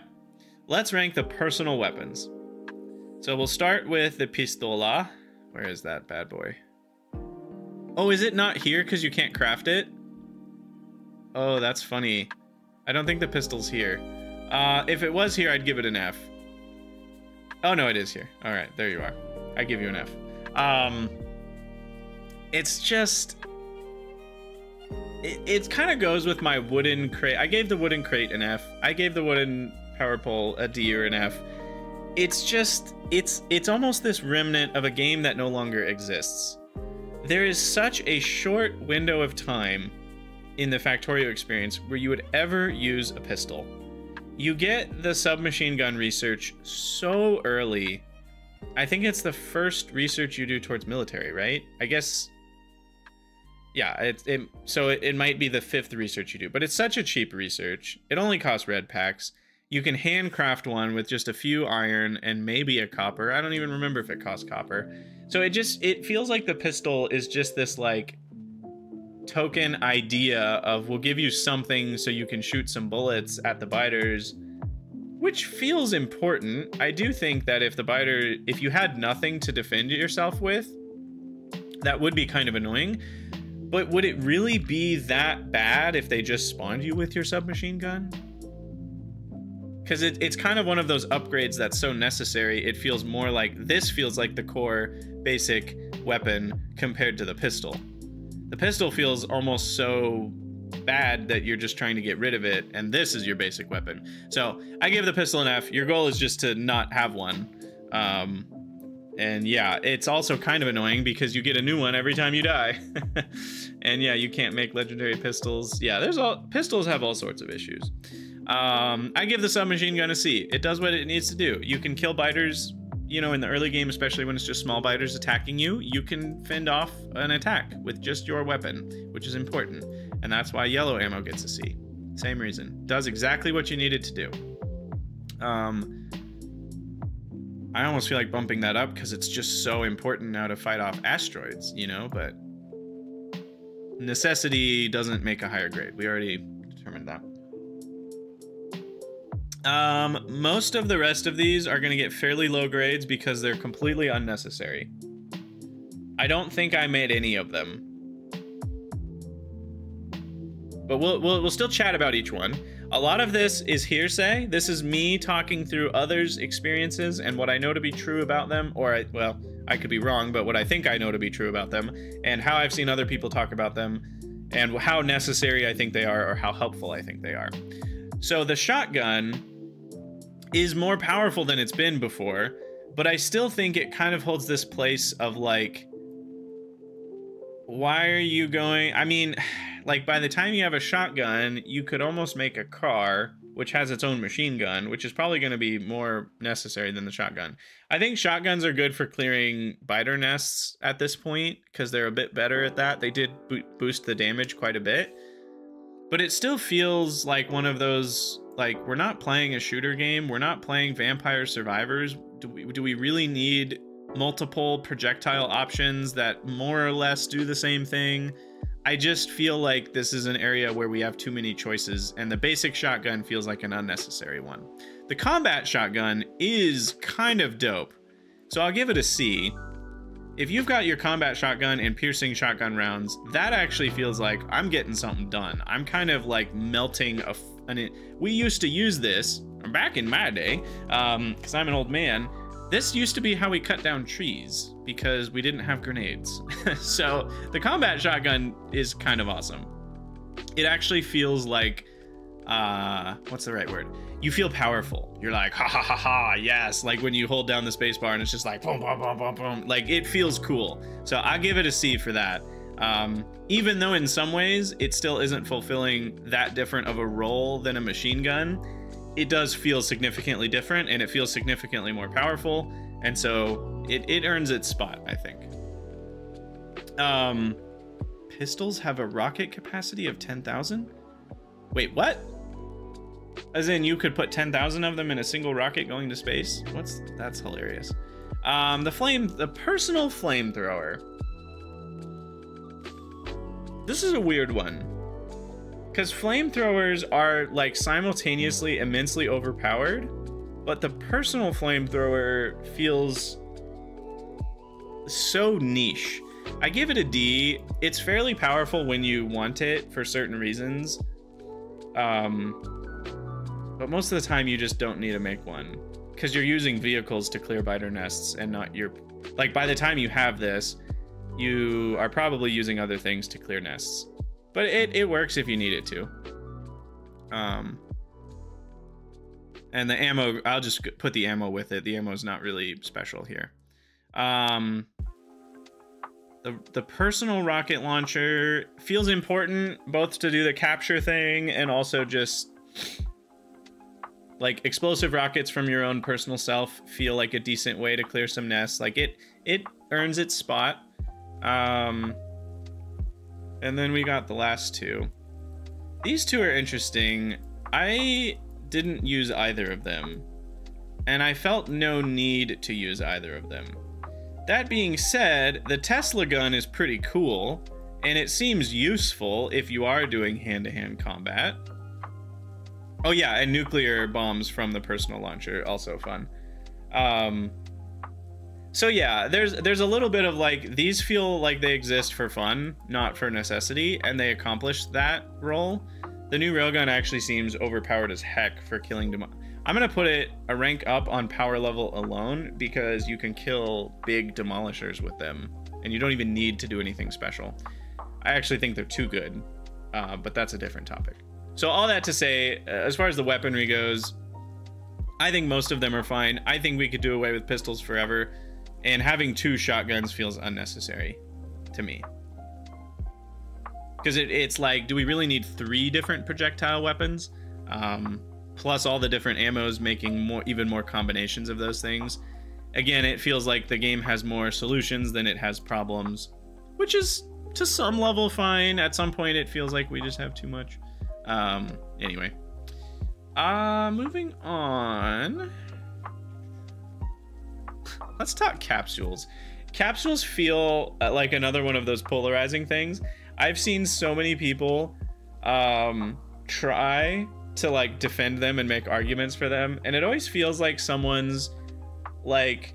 let's rank the personal weapons. So we'll start with the pistola. Where is that bad boy? Oh, is it not here because you can't craft it? Oh, that's funny. I don't think the pistol's here. Uh, if it was here, I'd give it an F. Oh, no, it is here. All right, there you are. I give you an F. Um, it's just it, it kind of goes with my wooden crate. I gave the wooden crate an F. I gave the wooden power pole a D or an F. It's just it's it's almost this remnant of a game that no longer exists. There is such a short window of time in the Factorio experience where you would ever use a pistol. You get the submachine gun research so early. I think it's the first research you do towards military, right? I guess yeah, it, it so it, it might be the fifth research you do, but it's such a cheap research. It only costs red packs. You can handcraft one with just a few iron and maybe a copper. I don't even remember if it costs copper. So it just it feels like the pistol is just this like token idea of we'll give you something so you can shoot some bullets at the biters which feels important. I do think that if the biter if you had nothing to defend yourself with, that would be kind of annoying. But would it really be that bad if they just spawned you with your submachine gun? Because it, it's kind of one of those upgrades that's so necessary, it feels more like this feels like the core basic weapon compared to the pistol. The pistol feels almost so bad that you're just trying to get rid of it, and this is your basic weapon. So I give the pistol an F. Your goal is just to not have one. Um, and yeah, it's also kind of annoying because you get a new one every time you die. and yeah, you can't make legendary pistols. Yeah, there's all pistols have all sorts of issues. Um, I give the submachine gun a C. It does what it needs to do. You can kill biters, you know, in the early game, especially when it's just small biters attacking you. You can fend off an attack with just your weapon, which is important. And that's why yellow ammo gets a C. Same reason. Does exactly what you need it to do. Um, I almost feel like bumping that up because it's just so important now to fight off asteroids, you know, but necessity doesn't make a higher grade. We already determined that. Um, most of the rest of these are going to get fairly low grades because they're completely unnecessary. I don't think I made any of them. But we'll, we'll, we'll still chat about each one. A lot of this is hearsay. This is me talking through others' experiences and what I know to be true about them, or I, well, I could be wrong, but what I think I know to be true about them, and how I've seen other people talk about them, and how necessary I think they are, or how helpful I think they are. So the shotgun is more powerful than it's been before, but I still think it kind of holds this place of like, why are you going? I mean, like by the time you have a shotgun, you could almost make a car which has its own machine gun, which is probably going to be more necessary than the shotgun. I think shotguns are good for clearing biter nests at this point because they're a bit better at that. They did bo boost the damage quite a bit, but it still feels like one of those like we're not playing a shooter game. We're not playing Vampire Survivors. Do we do we really need multiple projectile options that more or less do the same thing? I just feel like this is an area where we have too many choices, and the basic shotgun feels like an unnecessary one. The combat shotgun is kind of dope, so I'll give it a C. If you've got your combat shotgun and piercing shotgun rounds, that actually feels like I'm getting something done. I'm kind of like melting a and we used to use this back in my day, because um, I'm an old man. This used to be how we cut down trees because we didn't have grenades. so the combat shotgun is kind of awesome. It actually feels like, uh, what's the right word? You feel powerful. You're like, ha ha ha ha, yes. Like when you hold down the spacebar and it's just like, boom, boom, boom, boom, boom. Like it feels cool. So I give it a C for that. Um, even though in some ways it still isn't fulfilling that different of a role than a machine gun, it does feel significantly different and it feels significantly more powerful. And so it, it earns its spot, I think. Um, pistols have a rocket capacity of 10,000? Wait, what? As in, you could put 10,000 of them in a single rocket going to space? What's that's hilarious. Um, the flame, the personal flamethrower. This is a weird one. Because flamethrowers are like simultaneously immensely overpowered, but the personal flamethrower feels so niche. I give it a D. It's fairly powerful when you want it for certain reasons. Um, but most of the time you just don't need to make one because you're using vehicles to clear biter nests and not your like by the time you have this you are probably using other things to clear nests. But it, it works if you need it to. Um, and the ammo, I'll just put the ammo with it. The ammo is not really special here. Um, the, the personal rocket launcher feels important both to do the capture thing and also just like explosive rockets from your own personal self feel like a decent way to clear some nests. Like it, it earns its spot. Um, and then we got the last two. These two are interesting. I didn't use either of them, and I felt no need to use either of them. That being said, the Tesla gun is pretty cool, and it seems useful if you are doing hand-to-hand -hand combat. Oh yeah, and nuclear bombs from the personal launcher, also fun. Um, so yeah, there's there's a little bit of like these feel like they exist for fun, not for necessity, and they accomplish that role. The new railgun actually seems overpowered as heck for killing dem I'm gonna put it a rank up on power level alone because you can kill big demolishers with them, and you don't even need to do anything special. I actually think they're too good, uh, but that's a different topic. So all that to say, uh, as far as the weaponry goes, I think most of them are fine. I think we could do away with pistols forever and having two shotguns feels unnecessary to me. Because it, it's like do we really need three different projectile weapons? Um, plus all the different ammos making more even more combinations of those things. Again it feels like the game has more solutions than it has problems which is to some level fine. At some point it feels like we just have too much. Um anyway. Uh moving on let's talk capsules. Capsules feel uh, like another one of those polarizing things. I've seen so many people um, try to like defend them and make arguments for them, and it always feels like someone's like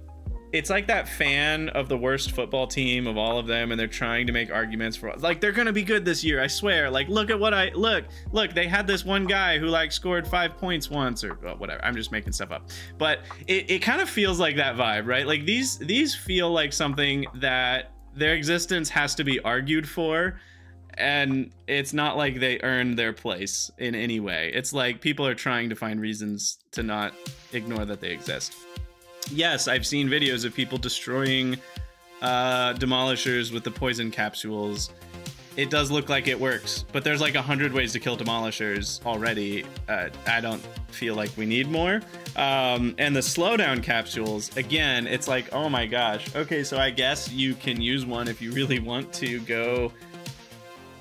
it's like that fan of the worst football team of all of them and they're trying to make arguments for like they're gonna be good this year i swear like look at what i look look they had this one guy who like scored five points once or well, whatever i'm just making stuff up but it, it kind of feels like that vibe right like these these feel like something that their existence has to be argued for and it's not like they earned their place in any way. It's like people are trying to find reasons to not ignore that they exist. Yes, I've seen videos of people destroying uh, demolishers with the poison capsules. It does look like it works, but there's like a hundred ways to kill demolishers already. Uh, I don't feel like we need more. Um, and the slowdown capsules, again, it's like, oh my gosh. Okay, so I guess you can use one if you really want to go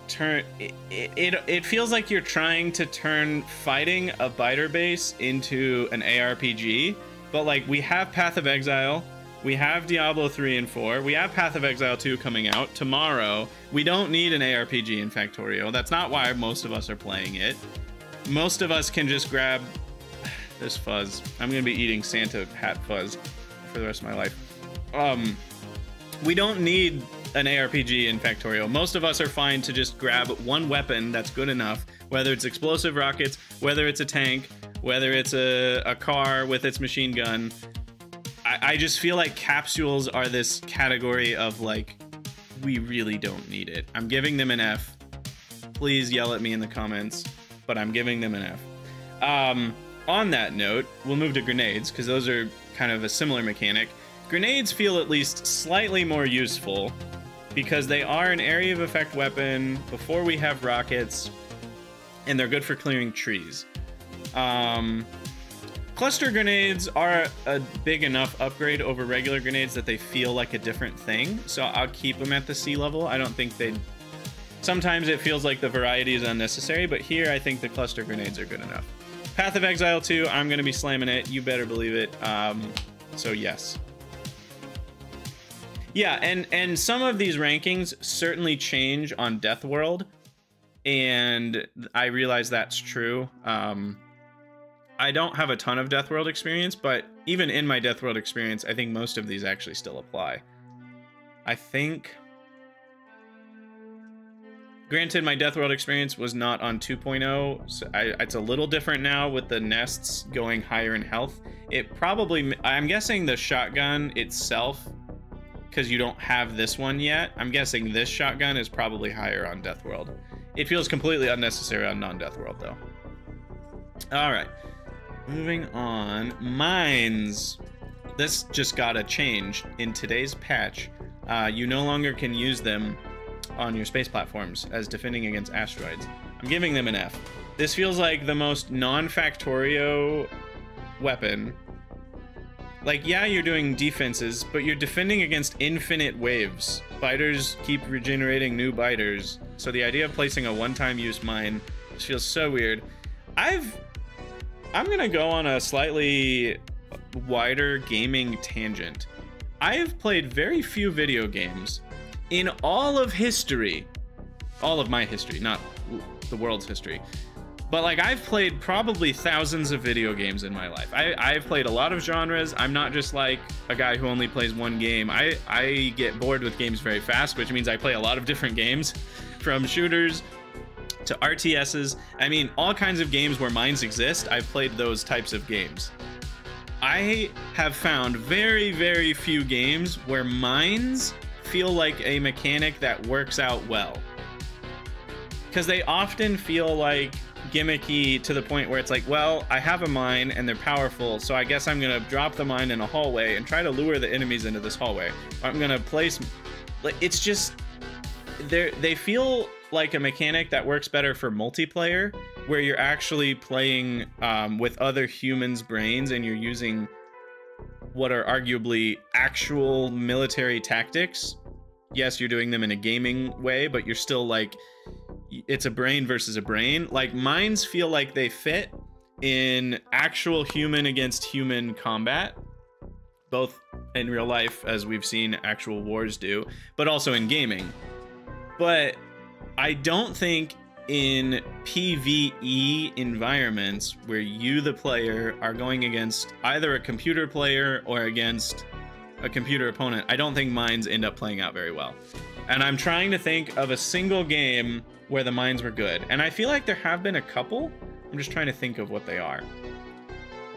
turn it, it, it feels like you're trying to turn fighting a biter base into an ARPG, but like we have Path of Exile, we have Diablo 3 and 4, we have Path of Exile 2 coming out tomorrow. We don't need an ARPG in Factorio. That's not why most of us are playing it. Most of us can just grab this fuzz. I'm going to be eating Santa hat fuzz for the rest of my life. Um we don't need an ARPG in Factorio. Most of us are fine to just grab one weapon that's good enough, whether it's explosive rockets, whether it's a tank, whether it's a, a car with its machine gun. I, I just feel like capsules are this category of like, we really don't need it. I'm giving them an F. Please yell at me in the comments, but I'm giving them an F. Um, on that note, we'll move to grenades because those are kind of a similar mechanic. Grenades feel at least slightly more useful because they are an area of effect weapon before we have rockets, and they're good for clearing trees. Um, cluster grenades are a big enough upgrade over regular grenades that they feel like a different thing, so I'll keep them at the C level. I don't think they. Sometimes it feels like the variety is unnecessary, but here I think the cluster grenades are good enough. Path of Exile 2, I'm going to be slamming it. You better believe it. Um, so, yes. Yeah, and and some of these rankings certainly change on Death World, and I realize that's true. Um, I don't have a ton of Death World experience, but even in my Death World experience, I think most of these actually still apply. I think. Granted, my Death World experience was not on 2.0, so I, it's a little different now with the nests going higher in health. It probably, I'm guessing the shotgun itself because you don't have this one yet. I'm guessing this shotgun is probably higher on Death World. It feels completely unnecessary on non-Death World, though. All right. Moving on. Mines. This just got a change in today's patch. Uh, you no longer can use them on your space platforms as defending against asteroids. I'm giving them an F. This feels like the most non-Factorio weapon like, yeah, you're doing defenses, but you're defending against infinite waves. Biters keep regenerating new biters, so the idea of placing a one-time use mine just feels so weird. I've... I'm gonna go on a slightly wider gaming tangent. I have played very few video games in all of history, all of my history, not the world's history, but like I've played probably thousands of video games in my life. I, I've played a lot of genres. I'm not just like a guy who only plays one game. I, I get bored with games very fast, which means I play a lot of different games from shooters to RTSs. I mean, all kinds of games where mines exist. I've played those types of games. I have found very, very few games where mines feel like a mechanic that works out well. Because they often feel like gimmicky to the point where it's like, well, I have a mine and they're powerful, so I guess I'm gonna drop the mine in a hallway and try to lure the enemies into this hallway. I'm gonna place, like, it's just, they they feel like a mechanic that works better for multiplayer, where you're actually playing um, with other humans' brains and you're using what are arguably actual military tactics. Yes, you're doing them in a gaming way, but you're still like it's a brain versus a brain. Like mines feel like they fit in actual human against human combat, both in real life as we've seen actual wars do, but also in gaming. But I don't think in PvE environments where you, the player, are going against either a computer player or against a computer opponent, I don't think mines end up playing out very well. And I'm trying to think of a single game where the mines were good. And I feel like there have been a couple. I'm just trying to think of what they are.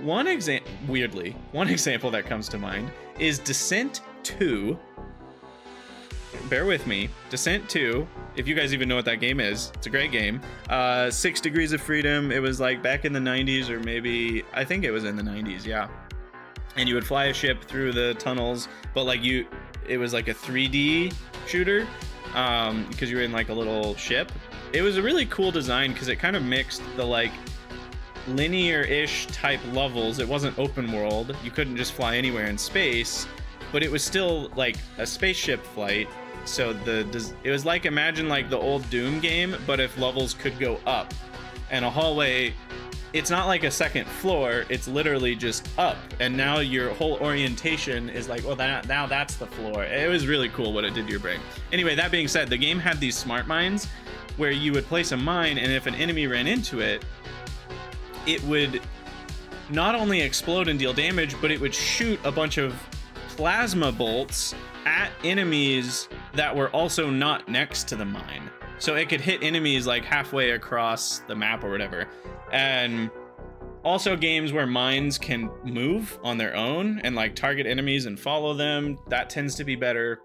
One example, weirdly, one example that comes to mind is Descent 2. Bear with me. Descent 2, if you guys even know what that game is, it's a great game. Uh, Six Degrees of Freedom, it was like back in the 90s, or maybe, I think it was in the 90s, yeah. And you would fly a ship through the tunnels, but like you, it was like a 3D shooter um, because you were in like a little ship. It was a really cool design because it kind of mixed the like linear-ish type levels. It wasn't open world. You couldn't just fly anywhere in space, but it was still like a spaceship flight. So the it was like imagine like the old Doom game, but if levels could go up, and a hallway it's not like a second floor it's literally just up. And now your whole orientation is like well that, now that's the floor. It was really cool what it did to your brain. Anyway that being said the game had these smart mines where you would place a mine and if an enemy ran into it it would not only explode and deal damage but it would shoot a bunch of plasma bolts at enemies that were also not next to the mine. So it could hit enemies like halfway across the map or whatever. And also games where mines can move on their own and like target enemies and follow them that tends to be better.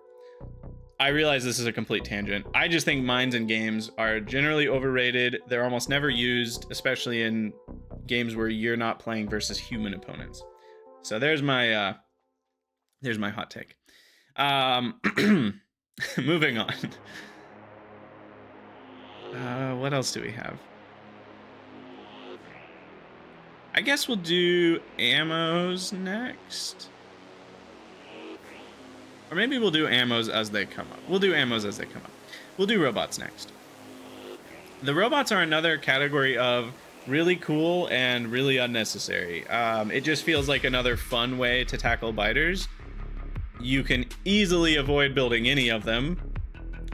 I realize this is a complete tangent. I just think mines in games are generally overrated. They're almost never used especially in games where you're not playing versus human opponents. So there's my uh there's my hot take um moving on uh what else do we have I guess we'll do ammos next. Or maybe we'll do ammos as they come up. We'll do ammos as they come up. We'll do robots next. The robots are another category of really cool and really unnecessary. Um, it just feels like another fun way to tackle biters. You can easily avoid building any of them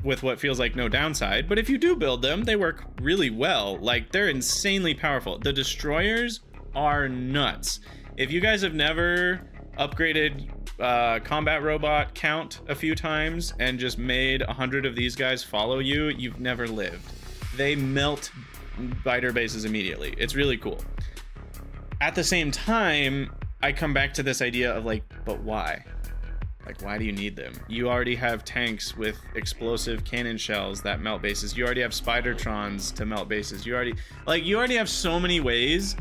with what feels like no downside, but if you do build them, they work really well. Like, they're insanely powerful. The destroyers are nuts. If you guys have never upgraded uh, combat robot count a few times and just made a hundred of these guys follow you, you've never lived. They melt biter bases immediately. It's really cool. At the same time, I come back to this idea of like, but why? Like, why do you need them? You already have tanks with explosive cannon shells that melt bases. You already have Spidertrons to melt bases. You already, like, you already have so many ways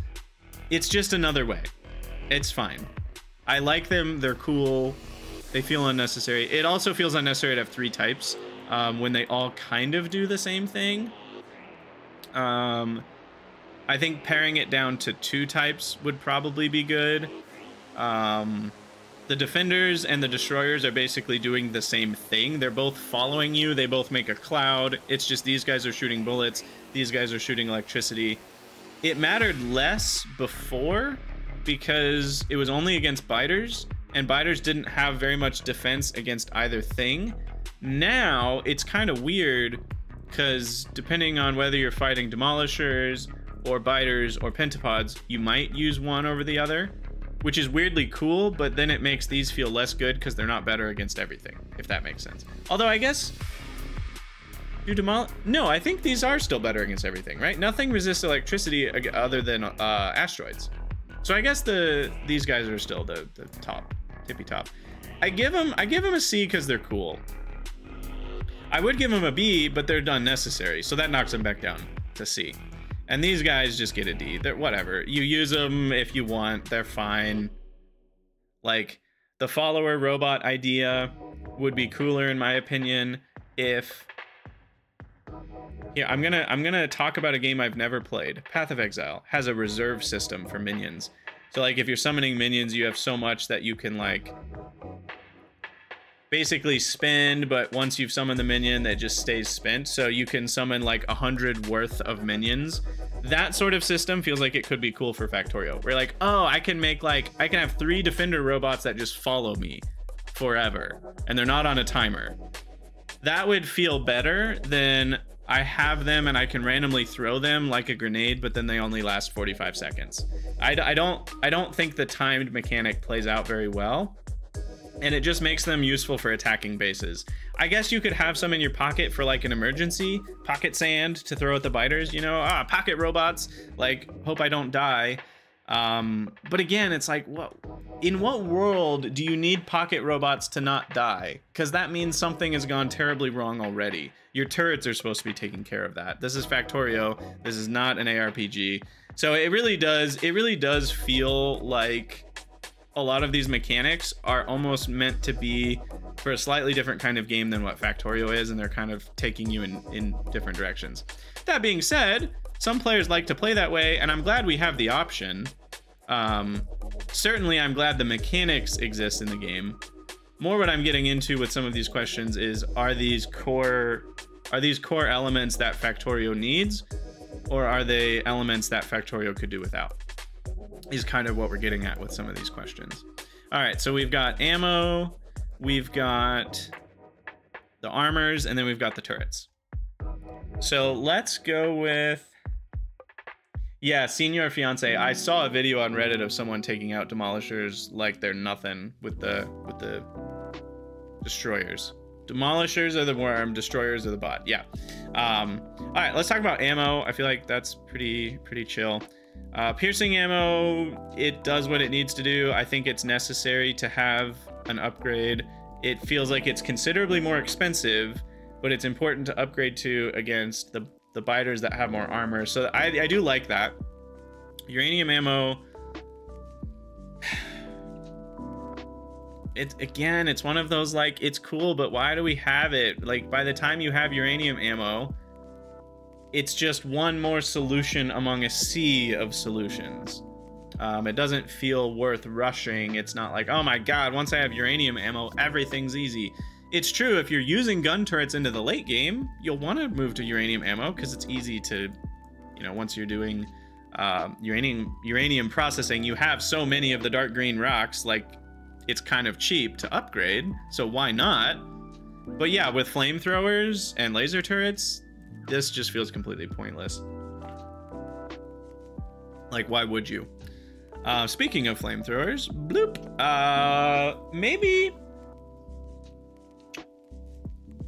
it's just another way. It's fine. I like them. They're cool. They feel unnecessary. It also feels unnecessary to have three types um, when they all kind of do the same thing. Um, I think paring it down to two types would probably be good. Um, the defenders and the destroyers are basically doing the same thing. They're both following you. They both make a cloud. It's just these guys are shooting bullets. These guys are shooting electricity it mattered less before because it was only against biters and biters didn't have very much defense against either thing. Now it's kind of weird because depending on whether you're fighting demolishers or biters or pentapods, you might use one over the other, which is weirdly cool, but then it makes these feel less good because they're not better against everything, if that makes sense. Although I guess do demol? No, I think these are still better against everything, right? Nothing resists electricity other than uh, asteroids. So I guess the these guys are still the, the top, tippy top. I give them I give them a C because they're cool. I would give them a B, but they're unnecessary, so that knocks them back down to C. And these guys just get a D. They're whatever. You use them if you want. They're fine. Like the follower robot idea would be cooler in my opinion if yeah, I'm gonna I'm gonna talk about a game I've never played. Path of Exile has a reserve system for minions. So like if you're summoning minions, you have so much that you can like basically spend, but once you've summoned the minion, that just stays spent. So you can summon like a hundred worth of minions. That sort of system feels like it could be cool for Factorio. We're like, oh, I can make like I can have three defender robots that just follow me forever, and they're not on a timer. That would feel better than I have them and I can randomly throw them like a grenade, but then they only last 45 seconds. I, I don't I don't think the timed mechanic plays out very well, and it just makes them useful for attacking bases. I guess you could have some in your pocket for like an emergency, pocket sand to throw at the biters. You know, ah, pocket robots. Like, hope I don't die. Um, but again, it's like, what? In what world do you need pocket robots to not die? Because that means something has gone terribly wrong already. Your turrets are supposed to be taking care of that. This is Factorio. This is not an ARPG. So it really does. It really does feel like a lot of these mechanics are almost meant to be for a slightly different kind of game than what Factorio is, and they're kind of taking you in in different directions. That being said, some players like to play that way, and I'm glad we have the option. Um, certainly, I'm glad the mechanics exist in the game. More what I'm getting into with some of these questions is: Are these core, are these core elements that Factorio needs, or are they elements that Factorio could do without? Is kind of what we're getting at with some of these questions. All right, so we've got ammo, we've got the armors, and then we've got the turrets. So let's go with yeah, senior fiance. I saw a video on Reddit of someone taking out demolishers like they're nothing with the with the destroyers. Demolishers are the worm, destroyers are the bot. Yeah. Um, all right, let's talk about ammo. I feel like that's pretty pretty chill. Uh, piercing ammo, it does what it needs to do. I think it's necessary to have an upgrade. It feels like it's considerably more expensive, but it's important to upgrade to against the the biters that have more armor. So I, I do like that. Uranium ammo. It's again, it's one of those like it's cool, but why do we have it? Like by the time you have uranium ammo, it's just one more solution among a sea of solutions. Um, it doesn't feel worth rushing. It's not like, oh my god, once I have uranium ammo, everything's easy. It's true, if you're using gun turrets into the late game, you'll want to move to uranium ammo because it's easy to, you know, once you're doing uh, uranium uranium processing, you have so many of the dark green rocks, like it's kind of cheap to upgrade, so why not? But yeah, with flamethrowers and laser turrets, this just feels completely pointless. Like, why would you? Uh, speaking of flamethrowers, bloop. Uh, maybe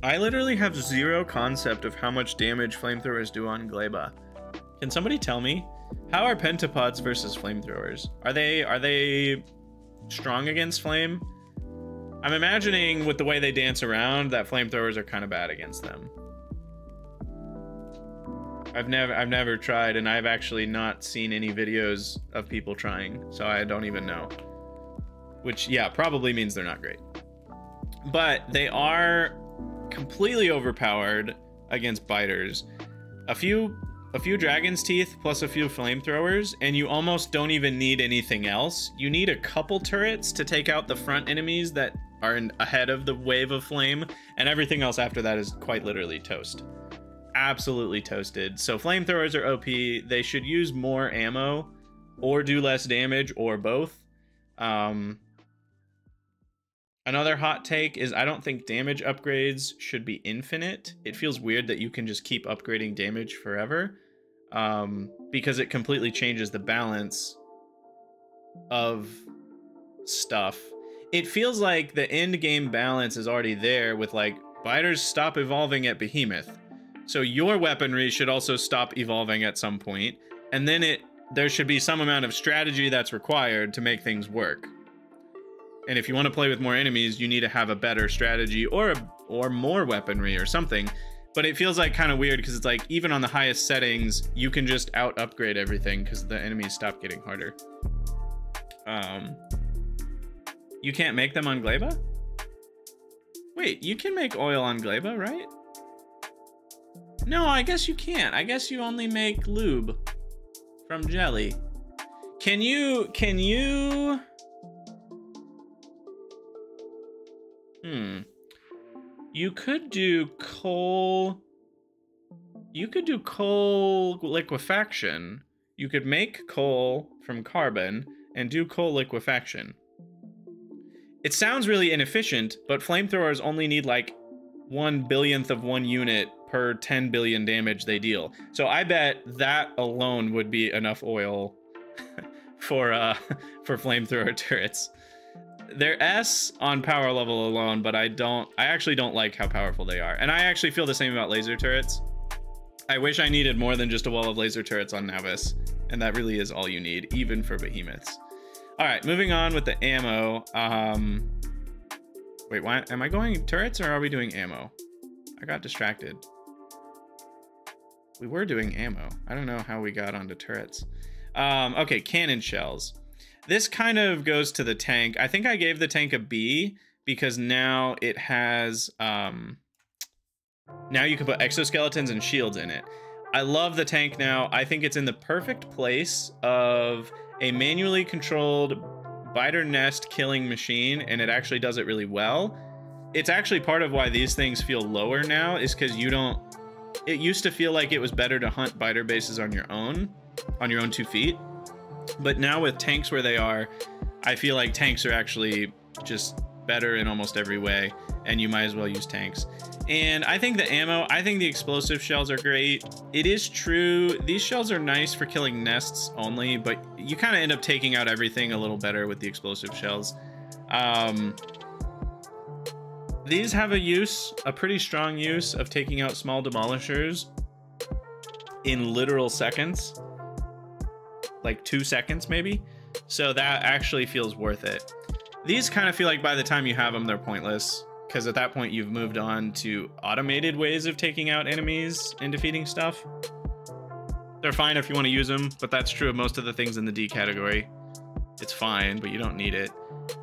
I literally have zero concept of how much damage flamethrowers do on Gleba. Can somebody tell me? How are pentapods versus flamethrowers? Are they are they strong against flame? I'm imagining with the way they dance around that flamethrowers are kind of bad against them. I've never I've never tried and I've actually not seen any videos of people trying, so I don't even know. Which yeah, probably means they're not great. But they are completely overpowered against biters. A few a few dragon's teeth plus a few flamethrowers and you almost don't even need anything else. You need a couple turrets to take out the front enemies that are in, ahead of the wave of flame and everything else after that is quite literally toast. Absolutely toasted. So flamethrowers are OP. They should use more ammo or do less damage or both. Um, Another hot take is I don't think damage upgrades should be infinite. It feels weird that you can just keep upgrading damage forever um, because it completely changes the balance of stuff. It feels like the end game balance is already there with like biters stop evolving at behemoth. So your weaponry should also stop evolving at some point, and then it there should be some amount of strategy that's required to make things work. And if you want to play with more enemies, you need to have a better strategy or a, or more weaponry or something. but it feels like kind of weird because it's like even on the highest settings, you can just out upgrade everything because the enemies stop getting harder. Um, you can't make them on Gleba? Wait, you can make oil on Gleba, right? No, I guess you can't. I guess you only make lube from jelly. Can you, can you... Hmm. You could do coal... You could do coal liquefaction. You could make coal from carbon and do coal liquefaction. It sounds really inefficient, but flamethrowers only need like one billionth of one unit per 10 billion damage they deal. So I bet that alone would be enough oil for uh for flamethrower turrets. They're S on power level alone, but I don't I actually don't like how powerful they are. And I actually feel the same about laser turrets. I wish I needed more than just a wall of laser turrets on Nauvis, and that really is all you need, even for behemoths. All right, moving on with the ammo. Um, wait, why am I going turrets or are we doing ammo? I got distracted. We were doing ammo. I don't know how we got onto turrets. Um, okay, cannon shells. This kind of goes to the tank. I think I gave the tank a B because now it has, um, now you can put exoskeletons and shields in it. I love the tank now. I think it's in the perfect place of a manually controlled biter nest killing machine, and it actually does it really well. It's actually part of why these things feel lower now is because you don't it used to feel like it was better to hunt biter bases on your own, on your own two feet. But now with tanks where they are, I feel like tanks are actually just better in almost every way, and you might as well use tanks. And I think the ammo, I think the explosive shells are great. It is true, these shells are nice for killing nests only, but you kind of end up taking out everything a little better with the explosive shells. Um, these have a use, a pretty strong use of taking out small demolishers in literal seconds. Like two seconds, maybe. So that actually feels worth it. These kind of feel like by the time you have them, they're pointless. Because at that point, you've moved on to automated ways of taking out enemies and defeating stuff. They're fine if you want to use them, but that's true of most of the things in the D category. It's fine, but you don't need it.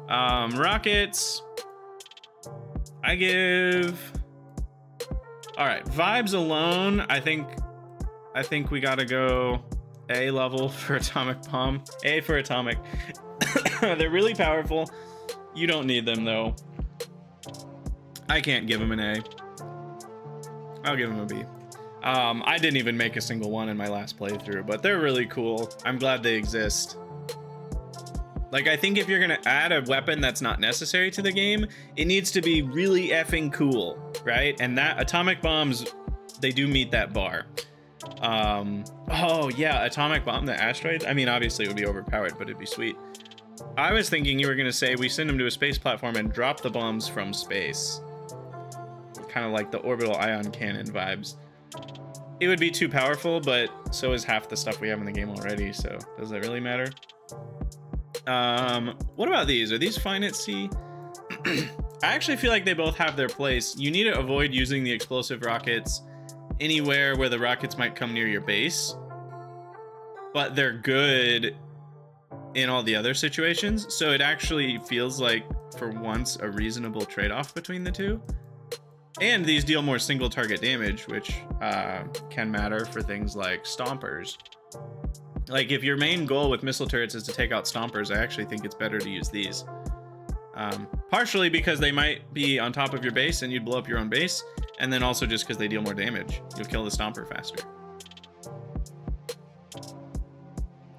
Um, rockets, I give. All right, vibes alone. I think, I think we gotta go A level for atomic bomb. A for atomic. They're really powerful. You don't need them though. I can't give them an A. I'll give them a B. Um, I didn't even make a single one in my last playthrough, but they're really cool. I'm glad they exist. Like, I think if you're gonna add a weapon that's not necessary to the game, it needs to be really effing cool, right? And that atomic bombs, they do meet that bar. Um, oh yeah, atomic bomb, the asteroid. I mean, obviously it would be overpowered, but it'd be sweet. I was thinking you were gonna say we send them to a space platform and drop the bombs from space. Kind of like the orbital ion cannon vibes. It would be too powerful, but so is half the stuff we have in the game already, so does that really matter? Um, what about these? Are these fine at C? I actually feel like they both have their place. You need to avoid using the explosive rockets anywhere where the rockets might come near your base. But they're good in all the other situations. So it actually feels like, for once, a reasonable trade-off between the two. And these deal more single target damage, which uh, can matter for things like stompers. Like, if your main goal with missile turrets is to take out stompers, I actually think it's better to use these. Um, partially because they might be on top of your base and you'd blow up your own base, and then also just because they deal more damage. You'll kill the stomper faster.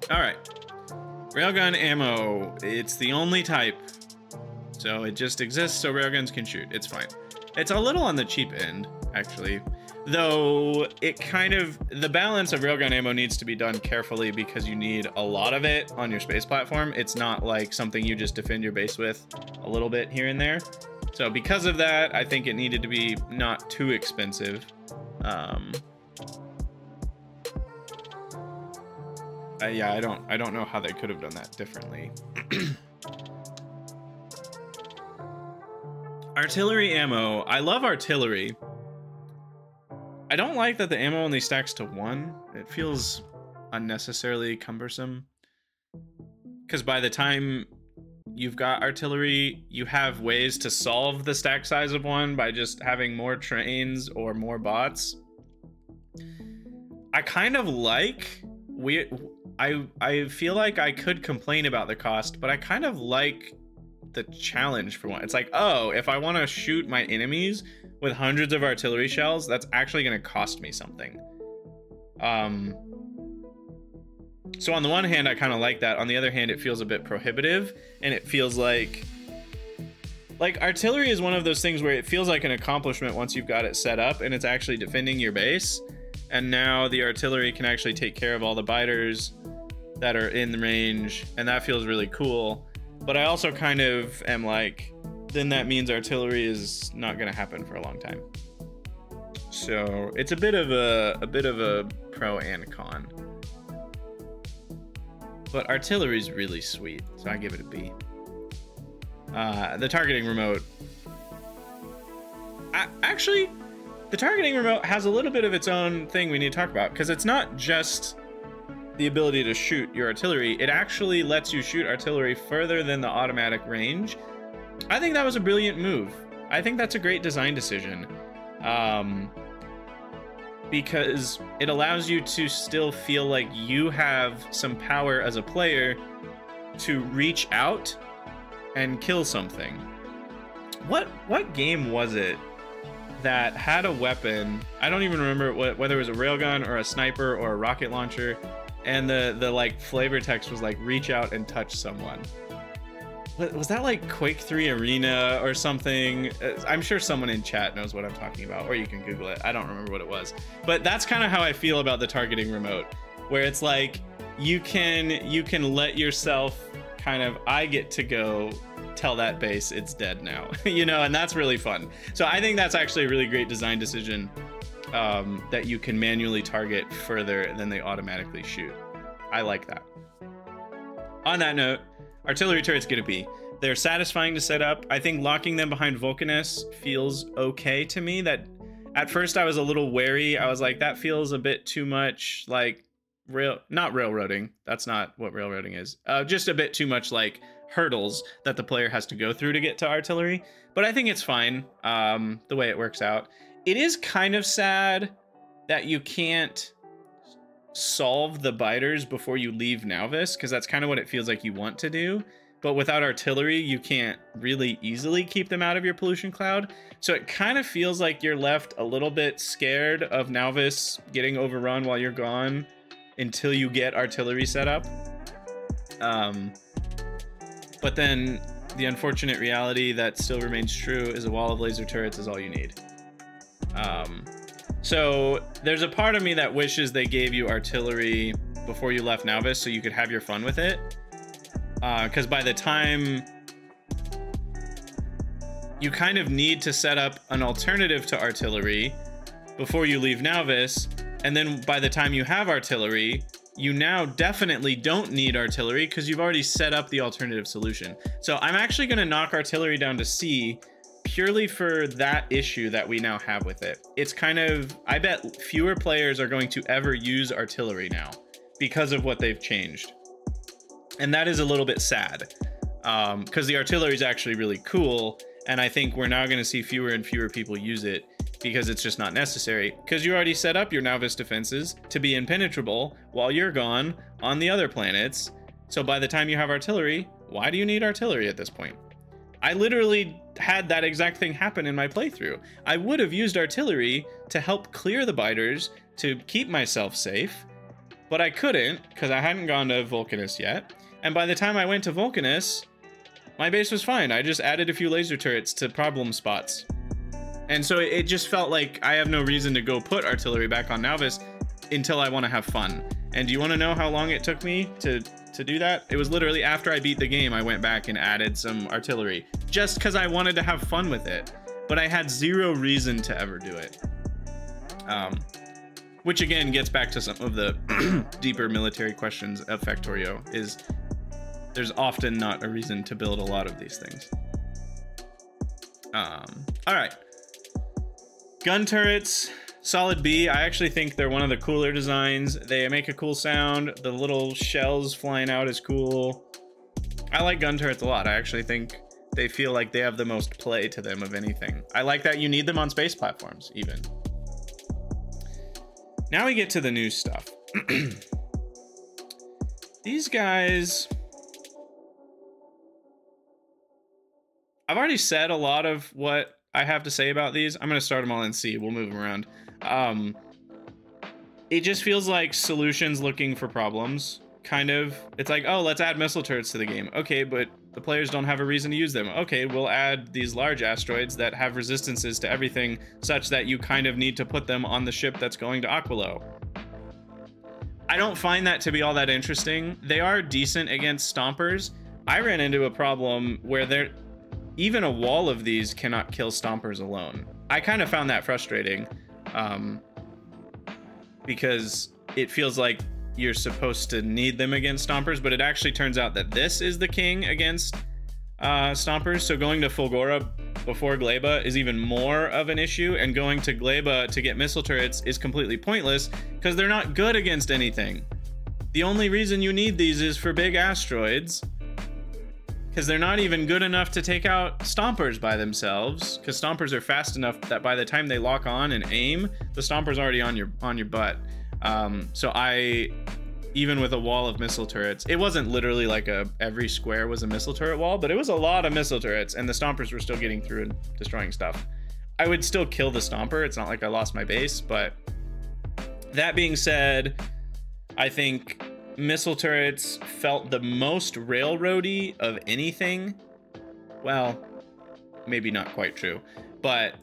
Alright. Railgun ammo. It's the only type. So it just exists so railguns can shoot. It's fine. It's a little on the cheap end, actually. Though it kind of, the balance of railgun ammo needs to be done carefully because you need a lot of it on your space platform. It's not like something you just defend your base with a little bit here and there. So because of that, I think it needed to be not too expensive. Um, yeah, I don't, I don't know how they could have done that differently. artillery ammo. I love artillery. Don't like that the ammo only stacks to one. It feels unnecessarily cumbersome. Because by the time you've got artillery, you have ways to solve the stack size of one by just having more trains or more bots. I kind of like we I I feel like I could complain about the cost, but I kind of like the challenge for one. It's like, oh, if I want to shoot my enemies with hundreds of artillery shells, that's actually going to cost me something. Um so on the one hand, I kind of like that. On the other hand, it feels a bit prohibitive, and it feels like like artillery is one of those things where it feels like an accomplishment once you've got it set up and it's actually defending your base. And now the artillery can actually take care of all the biters that are in the range, and that feels really cool. But I also kind of am like, then that means artillery is not going to happen for a long time. So it's a bit of a a bit of a pro and con. But artillery is really sweet, so I give it a B. Uh, the targeting remote. I, actually, the targeting remote has a little bit of its own thing we need to talk about because it's not just the ability to shoot your artillery. It actually lets you shoot artillery further than the automatic range. I think that was a brilliant move. I think that's a great design decision. Um, because it allows you to still feel like you have some power as a player to reach out and kill something. What what game was it that had a weapon? I don't even remember what, whether it was a railgun or a sniper or a rocket launcher, and the the like flavor text was like reach out and touch someone was that like Quake 3 Arena or something? Uh, I'm sure someone in chat knows what I'm talking about, or you can Google it. I don't remember what it was. But that's kind of how I feel about the targeting remote, where it's like you can you can let yourself kind of I get to go tell that base it's dead now, you know, and that's really fun. So I think that's actually a really great design decision um, that you can manually target further than they automatically shoot. I like that. On that note, artillery turret's gonna be. They're satisfying to set up. I think locking them behind Vulcanus feels okay to me. That at first I was a little wary. I was like, that feels a bit too much like rail, not railroading. That's not what railroading is. Uh, just a bit too much like hurdles that the player has to go through to get to artillery. But I think it's fine um, the way it works out. It is kind of sad that you can't solve the biters before you leave Nauvis, because that's kind of what it feels like you want to do. But without artillery, you can't really easily keep them out of your pollution cloud. So it kind of feels like you're left a little bit scared of Nauvis getting overrun while you're gone until you get artillery set up. Um, but then the unfortunate reality that still remains true is a wall of laser turrets is all you need. Um, so there's a part of me that wishes they gave you artillery before you left Nauvis so you could have your fun with it. Because uh, by the time you kind of need to set up an alternative to artillery before you leave Nauvis. and then by the time you have artillery, you now definitely don't need artillery because you've already set up the alternative solution. So I'm actually going to knock artillery down to C purely for that issue that we now have with it. It's kind of, I bet fewer players are going to ever use artillery now because of what they've changed. And that is a little bit sad because um, the artillery is actually really cool. And I think we're now going to see fewer and fewer people use it because it's just not necessary. Because you already set up your Nauvis defenses to be impenetrable while you're gone on the other planets. So by the time you have artillery, why do you need artillery at this point? I literally had that exact thing happen in my playthrough. I would have used artillery to help clear the biters to keep myself safe, but I couldn't because I hadn't gone to Vulcanus yet. And by the time I went to Vulcanus, my base was fine. I just added a few laser turrets to problem spots. And so it just felt like I have no reason to go put artillery back on Nauvis until I want to have fun. And do you want to know how long it took me to to do that. It was literally after I beat the game, I went back and added some artillery just because I wanted to have fun with it. But I had zero reason to ever do it. Um, which again gets back to some of the deeper military questions of Factorio is there's often not a reason to build a lot of these things. Um, all right. Gun turrets, Solid B, I actually think they're one of the cooler designs. They make a cool sound. The little shells flying out is cool. I like gun turrets a lot. I actually think they feel like they have the most play to them of anything. I like that you need them on space platforms, even. Now we get to the new stuff. These guys... I've already said a lot of what I have to say about these. I'm going to start them all in C. We'll move them around. Um, it just feels like solutions looking for problems kind of. It's like oh let's add missile turrets to the game. Okay but the players don't have a reason to use them. Okay we'll add these large asteroids that have resistances to everything such that you kind of need to put them on the ship that's going to aquilo. I don't find that to be all that interesting. They are decent against stompers. I ran into a problem where there even a wall of these cannot kill stompers alone. I kind of found that frustrating um, because it feels like you're supposed to need them against stompers, but it actually turns out that this is the king against uh, stompers. So going to Fulgora before Gleba is even more of an issue, and going to Gleba to get missile turrets is completely pointless because they're not good against anything. The only reason you need these is for big asteroids, because they're not even good enough to take out stompers by themselves. Because stompers are fast enough that by the time they lock on and aim, the stomper's already on your on your butt. Um, so I, even with a wall of missile turrets, it wasn't literally like a every square was a missile turret wall, but it was a lot of missile turrets, and the stompers were still getting through and destroying stuff. I would still kill the stomper. It's not like I lost my base, but that being said, I think missile turrets felt the most railroady of anything. Well, maybe not quite true, but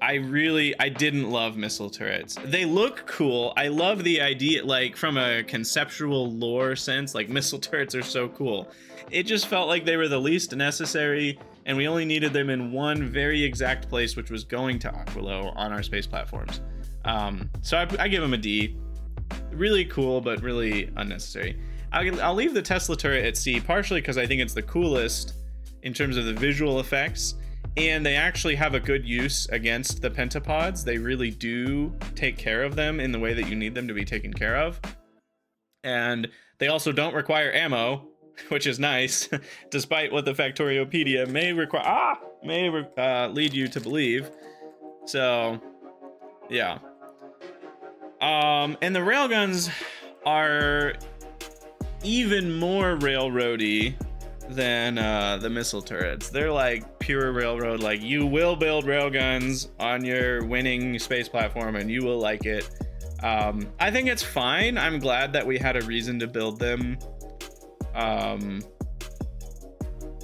I really I didn't love missile turrets. They look cool. I love the idea like from a conceptual lore sense, like missile turrets are so cool. It just felt like they were the least necessary and we only needed them in one very exact place which was going to Aquilo on our space platforms. Um, so I, I give them a D. Really cool, but really unnecessary. I'll, I'll leave the Tesla turret at C, partially because I think it's the coolest in terms of the visual effects and they actually have a good use against the pentapods. They really do take care of them in the way that you need them to be taken care of. And they also don't require ammo, which is nice, despite what the Factoriopedia may require ah may uh, lead you to believe. So, yeah. Um, and the railguns are even more railroady than uh, the missile turrets. They're like pure railroad. Like you will build railguns on your winning space platform, and you will like it. Um, I think it's fine. I'm glad that we had a reason to build them. Um,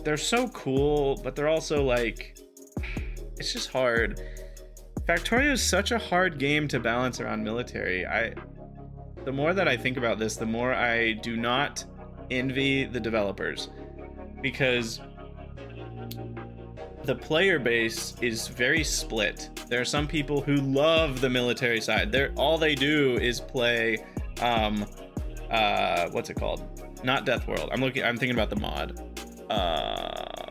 they're so cool, but they're also like, it's just hard. Factorio is such a hard game to balance around military. I, the more that I think about this, the more I do not envy the developers because the player base is very split. There are some people who love the military side. They're all they do is play um uh what's it called? Not Death World. I'm looking I'm thinking about the mod. Uh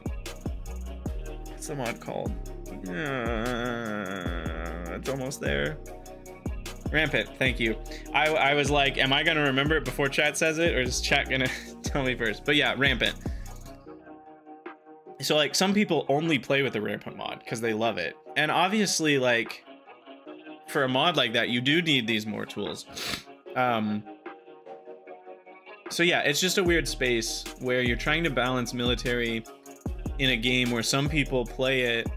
what's the mod called? Uh, it's almost there. Rampant, thank you. I, I was like, am I gonna remember it before chat says it, or is chat gonna tell me first? But yeah, Rampant so like some people only play with the rampant mod because they love it and obviously like for a mod like that you do need these more tools um so yeah it's just a weird space where you're trying to balance military in a game where some people play it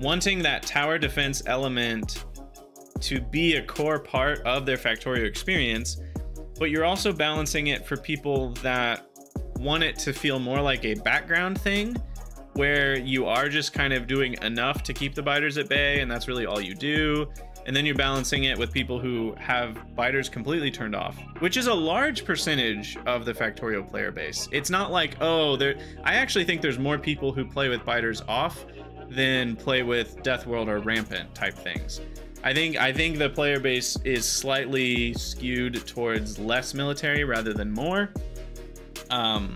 wanting that tower defense element to be a core part of their factorio experience but you're also balancing it for people that want it to feel more like a background thing where you are just kind of doing enough to keep the biters at bay and that's really all you do. And then you're balancing it with people who have biters completely turned off which is a large percentage of the factorio player base. It's not like oh there i actually think there's more people who play with biters off than play with death world or rampant type things i think i think the player base is slightly skewed towards less military rather than more um,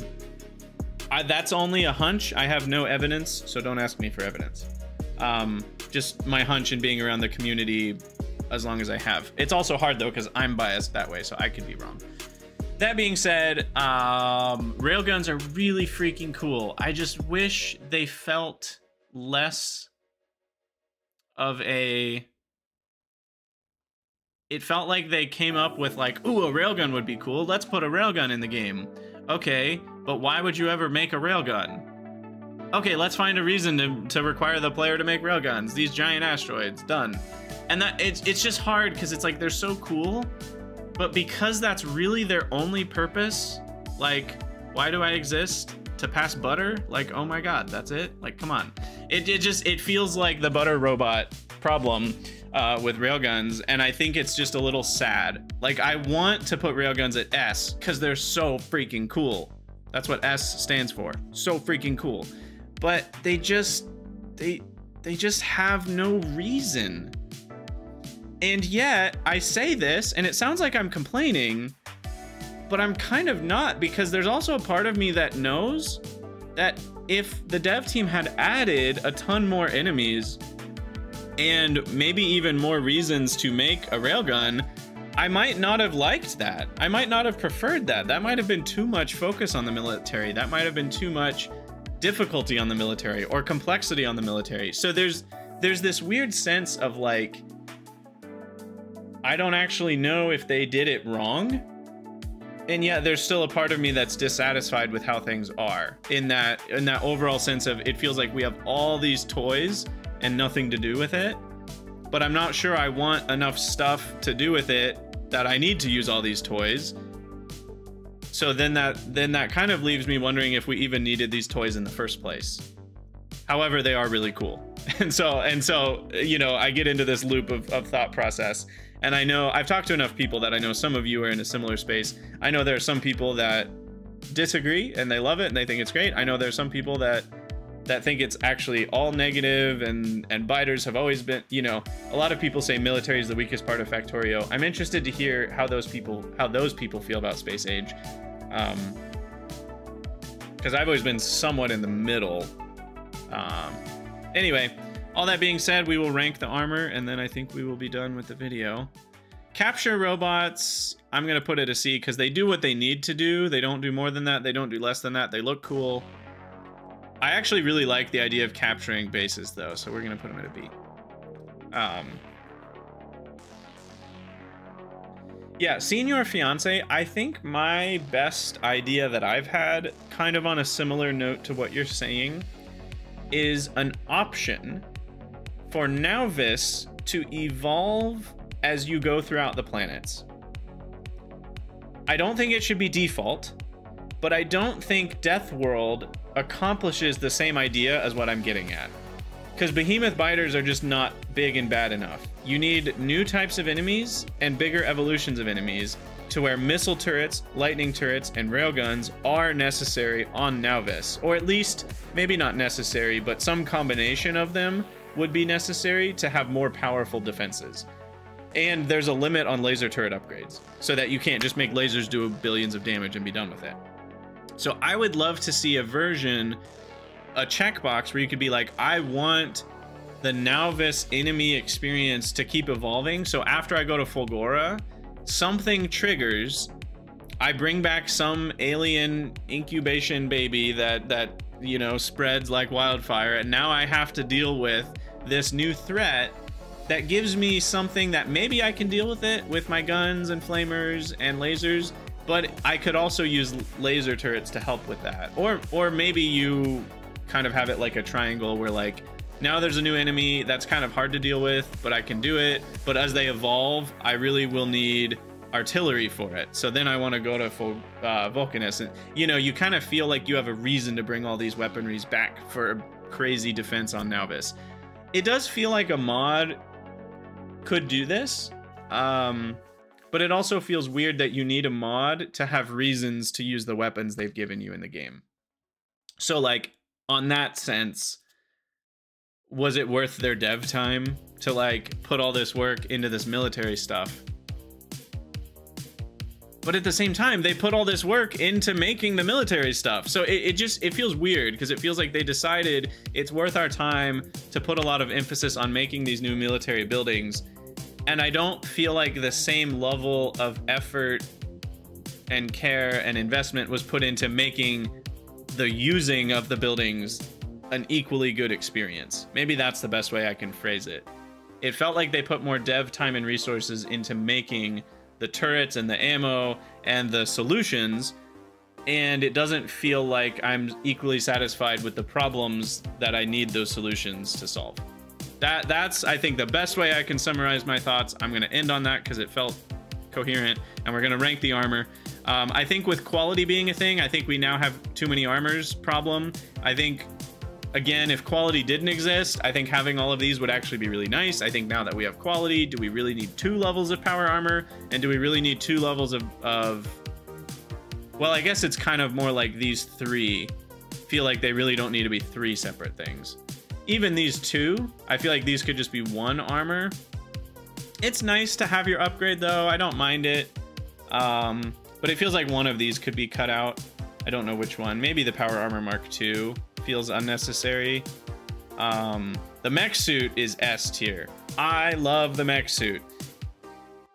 I, that's only a hunch. I have no evidence, so don't ask me for evidence. Um, just my hunch and being around the community as long as I have. It's also hard though because I'm biased that way, so I could be wrong. That being said, um, railguns are really freaking cool. I just wish they felt less of a it felt like they came up with like, ooh, a railgun would be cool. Let's put a railgun in the game. Okay, but why would you ever make a railgun? Okay, let's find a reason to, to require the player to make railguns. These giant asteroids, done. And that it's it's just hard because it's like they're so cool, but because that's really their only purpose, like, why do I exist? To pass butter? Like, oh my god, that's it? Like, come on. It, it just it feels like the butter robot problem uh, with railguns, and I think it's just a little sad. Like, I want to put railguns at S because they're so freaking cool. That's what S stands for. So freaking cool. But they just they they just have no reason. And yet, I say this, and it sounds like I'm complaining, but I'm kind of not because there's also a part of me that knows that if the dev team had added a ton more enemies and maybe even more reasons to make a railgun, I might not have liked that. I might not have preferred that. That might have been too much focus on the military. That might have been too much difficulty on the military or complexity on the military. So there's there's this weird sense of like I don't actually know if they did it wrong. And yet there's still a part of me that's dissatisfied with how things are. In that in that overall sense of it feels like we have all these toys and nothing to do with it. But I'm not sure I want enough stuff to do with it that I need to use all these toys. So then that then that kind of leaves me wondering if we even needed these toys in the first place. However, they are really cool. And so and so, you know, I get into this loop of, of thought process. And I know I've talked to enough people that I know some of you are in a similar space. I know there are some people that disagree and they love it and they think it's great. I know there are some people that that think it's actually all negative and and biters have always been you know a lot of people say military is the weakest part of factorio i'm interested to hear how those people how those people feel about space age um because i've always been somewhat in the middle um anyway all that being said we will rank the armor and then i think we will be done with the video. Capture robots i'm gonna put it a c because they do what they need to do. They don't do more than that they don't do less than that they look cool. I actually really like the idea of capturing bases, though, so we're going to put them at a B. Um, yeah, Senior Fiance, I think my best idea that I've had, kind of on a similar note to what you're saying, is an option for Nauvis to evolve as you go throughout the planets. I don't think it should be default, but I don't think Death World accomplishes the same idea as what I'm getting at. Because behemoth biters are just not big and bad enough. You need new types of enemies and bigger evolutions of enemies to where missile turrets, lightning turrets, and railguns are necessary on Nauvis. Or at least, maybe not necessary, but some combination of them would be necessary to have more powerful defenses. And there's a limit on laser turret upgrades, so that you can't just make lasers do billions of damage and be done with it. So I would love to see a version, a checkbox where you could be like, I want the Nauvis enemy experience to keep evolving. So after I go to Fulgora, something triggers. I bring back some alien incubation baby that that you know spreads like wildfire, and now I have to deal with this new threat that gives me something that maybe I can deal with it with my guns and flamers and lasers, but I could also use laser turrets to help with that. Or or maybe you kind of have it like a triangle where like now there's a new enemy that's kind of hard to deal with, but I can do it. But as they evolve, I really will need artillery for it. So then I want to go to uh, Vulcanus. And, you know, you kind of feel like you have a reason to bring all these weaponries back for crazy defense on Nauvis. It does feel like a mod could do this. Um, but it also feels weird that you need a mod to have reasons to use the weapons they've given you in the game. So like on that sense, was it worth their dev time to like put all this work into this military stuff? But at the same time, they put all this work into making the military stuff. So it, it just, it feels weird because it feels like they decided it's worth our time to put a lot of emphasis on making these new military buildings and I don't feel like the same level of effort and care and investment was put into making the using of the buildings an equally good experience. Maybe that's the best way I can phrase it. It felt like they put more dev time and resources into making the turrets and the ammo and the solutions and it doesn't feel like I'm equally satisfied with the problems that I need those solutions to solve. That that's I think the best way I can summarize my thoughts. I'm going to end on that because it felt coherent, and we're going to rank the armor. Um, I think with quality being a thing, I think we now have too many armors problem. I think again, if quality didn't exist, I think having all of these would actually be really nice. I think now that we have quality, do we really need two levels of power armor? And do we really need two levels of, of well, I guess it's kind of more like these three feel like they really don't need to be three separate things. Even these two, I feel like these could just be one armor. It's nice to have your upgrade though. I don't mind it. Um, but it feels like one of these could be cut out. I don't know which one. Maybe the Power Armor Mark II feels unnecessary. Um, the mech suit is S tier. I love the mech suit.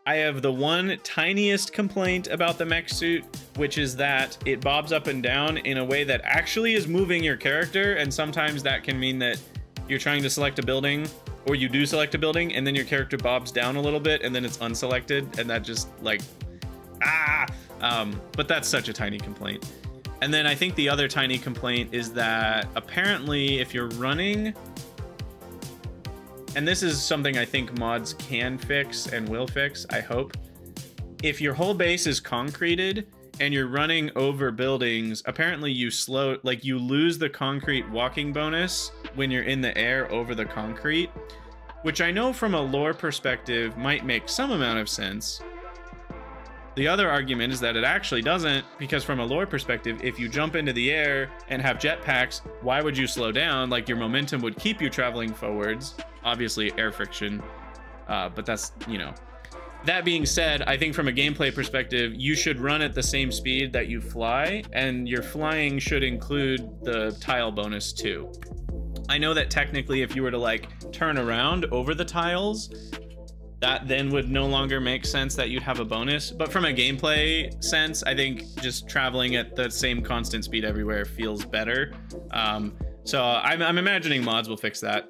I have the one tiniest complaint about the mech suit, which is that it bobs up and down in a way that actually is moving your character, and sometimes that can mean that you're trying to select a building, or you do select a building, and then your character bobs down a little bit, and then it's unselected, and that just, like, ah! Um, but that's such a tiny complaint. And then I think the other tiny complaint is that apparently if you're running and this is something I think mods can fix and will fix, I hope. If your whole base is concreted and you're running over buildings, apparently you slow, like you lose the concrete walking bonus when you're in the air over the concrete, which I know from a lore perspective might make some amount of sense. The other argument is that it actually doesn't, because from a lore perspective, if you jump into the air and have jetpacks, why would you slow down? Like your momentum would keep you traveling forwards obviously air friction, uh, but that's, you know. That being said, I think from a gameplay perspective, you should run at the same speed that you fly, and your flying should include the tile bonus too. I know that technically if you were to like turn around over the tiles, that then would no longer make sense that you'd have a bonus. But from a gameplay sense, I think just traveling at the same constant speed everywhere feels better. Um, so I'm, I'm imagining mods will fix that.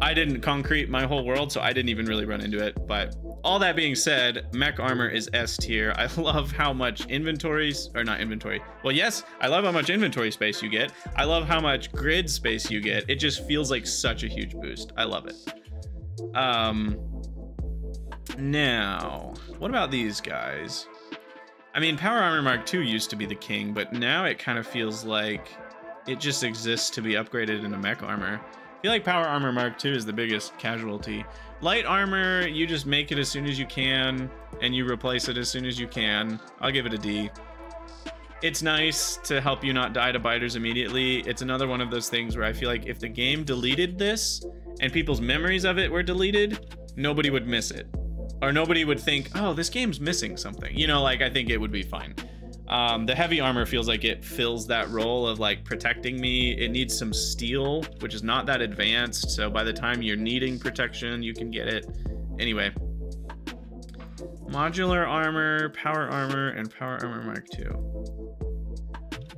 I didn't concrete my whole world, so I didn't even really run into it. But all that being said, mech armor is S tier. I love how much inventories, or not inventory. Well, yes, I love how much inventory space you get. I love how much grid space you get. It just feels like such a huge boost. I love it. Um, now, what about these guys? I mean, Power Armor Mark II used to be the king, but now it kind of feels like it just exists to be upgraded into mech armor. I feel like Power Armor Mark II is the biggest casualty. Light Armor, you just make it as soon as you can, and you replace it as soon as you can. I'll give it a D. It's nice to help you not die to biters immediately. It's another one of those things where I feel like if the game deleted this, and people's memories of it were deleted, nobody would miss it. Or nobody would think, oh, this game's missing something. You know, like, I think it would be fine. Um, the heavy armor feels like it fills that role of like protecting me. It needs some steel, which is not that advanced. So by the time you're needing protection, you can get it. Anyway, modular armor, power armor, and power armor mark II.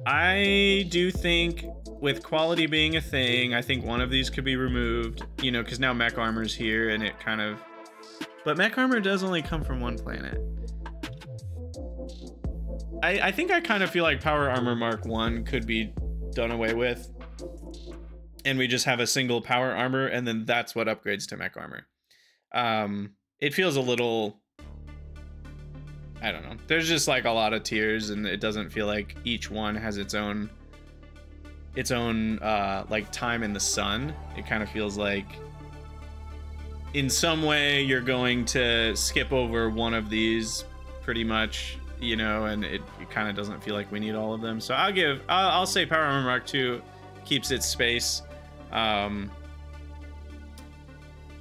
I do think with quality being a thing, I think one of these could be removed, you know, because now mech armor's here and it kind of, but mech armor does only come from one planet. I, I think I kind of feel like Power Armor Mark 1 could be done away with. And we just have a single power armor, and then that's what upgrades to mech armor. Um, it feels a little I don't know. There's just like a lot of tiers and it doesn't feel like each one has its own its own uh like time in the sun. It kind of feels like in some way you're going to skip over one of these pretty much you know, and it, it kind of doesn't feel like we need all of them. So I'll give, I'll, I'll say Power Armor Mark II keeps its space. Um,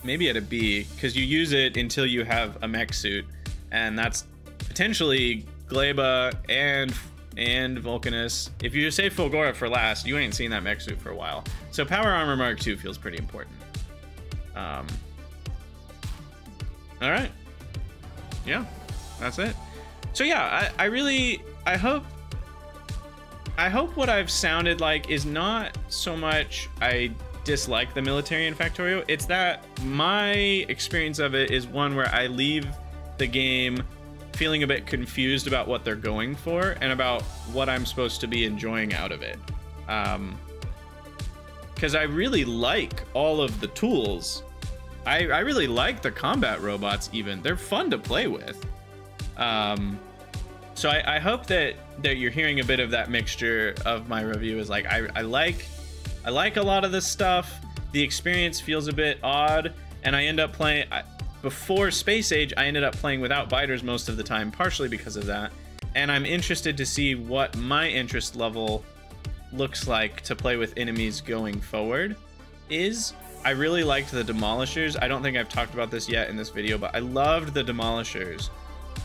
maybe at a B, because you use it until you have a mech suit, and that's potentially Gleba and and Vulcanus. If you save Fulgora for last, you ain't seen that mech suit for a while. So Power Armor Mark II feels pretty important. Um, All right. Yeah, that's it. So yeah, I, I really, I hope, I hope what I've sounded like is not so much I dislike the military in Factorio. It's that my experience of it is one where I leave the game feeling a bit confused about what they're going for and about what I'm supposed to be enjoying out of it. Um, because I really like all of the tools. I, I really like the combat robots even. They're fun to play with. Um, so I, I hope that that you're hearing a bit of that mixture of my review is like I, I like I like a lot of this stuff. The experience feels a bit odd, and I end up playing I, before Space Age. I ended up playing without biters most of the time, partially because of that. And I'm interested to see what my interest level looks like to play with enemies going forward. Is I really liked the Demolishers. I don't think I've talked about this yet in this video, but I loved the Demolishers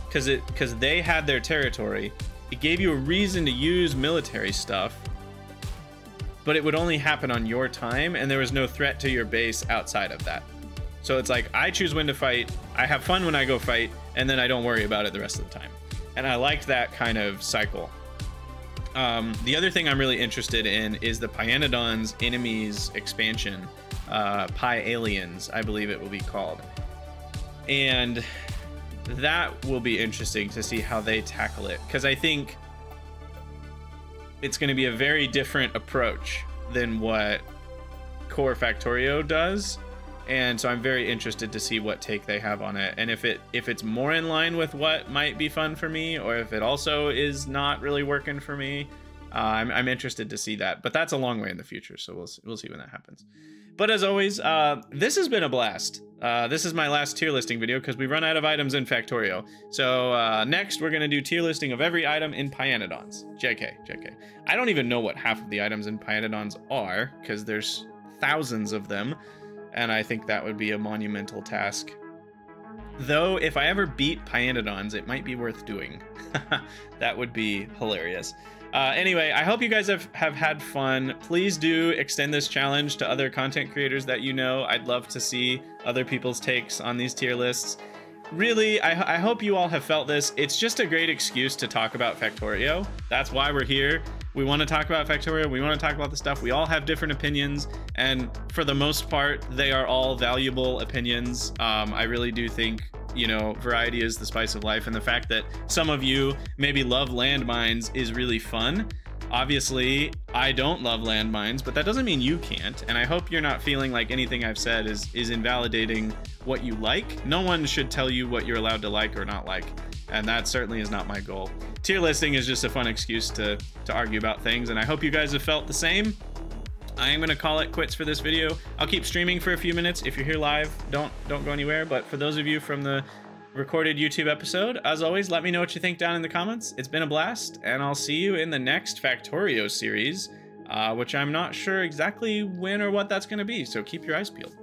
because it because they had their territory. It gave you a reason to use military stuff, but it would only happen on your time, and there was no threat to your base outside of that. So it's like I choose when to fight, I have fun when I go fight, and then I don't worry about it the rest of the time. And I liked that kind of cycle. Um, the other thing I'm really interested in is the Pyanodon's enemies expansion, uh, Pi Aliens, I believe it will be called. And that will be interesting to see how they tackle it because I think it's going to be a very different approach than what Core Factorio does. And so I'm very interested to see what take they have on it and if it if it's more in line with what might be fun for me or if it also is not really working for me. Uh, I'm, I'm interested to see that, but that's a long way in the future, so we'll we'll see when that happens. But as always, uh, this has been a blast. Uh, this is my last tier listing video because we run out of items in Factorio. So uh, next we're gonna do tier listing of every item in Pyanodons. JK, JK. I don't even know what half of the items in Pyanodons are because there's thousands of them, and I think that would be a monumental task. Though, if I ever beat Pyanodons, it might be worth doing. that would be hilarious. Uh, anyway, I hope you guys have, have had fun. Please do extend this challenge to other content creators that you know. I'd love to see other people's takes on these tier lists. Really, I, I hope you all have felt this. It's just a great excuse to talk about Factorio. That's why we're here. We want to talk about Factorio. We want to talk about the stuff. We all have different opinions, and for the most part, they are all valuable opinions. Um, I really do think you know, variety is the spice of life, and the fact that some of you maybe love landmines is really fun. Obviously, I don't love landmines, but that doesn't mean you can't. And I hope you're not feeling like anything I've said is is invalidating what you like. No one should tell you what you're allowed to like or not like, and that certainly is not my goal. Tier listing is just a fun excuse to to argue about things, and I hope you guys have felt the same. I am gonna call it quits for this video. I'll keep streaming for a few minutes. If you're here live, don't don't go anywhere. But for those of you from the recorded YouTube episode, as always, let me know what you think down in the comments. It's been a blast, and I'll see you in the next Factorio series, uh, which I'm not sure exactly when or what that's gonna be. So keep your eyes peeled.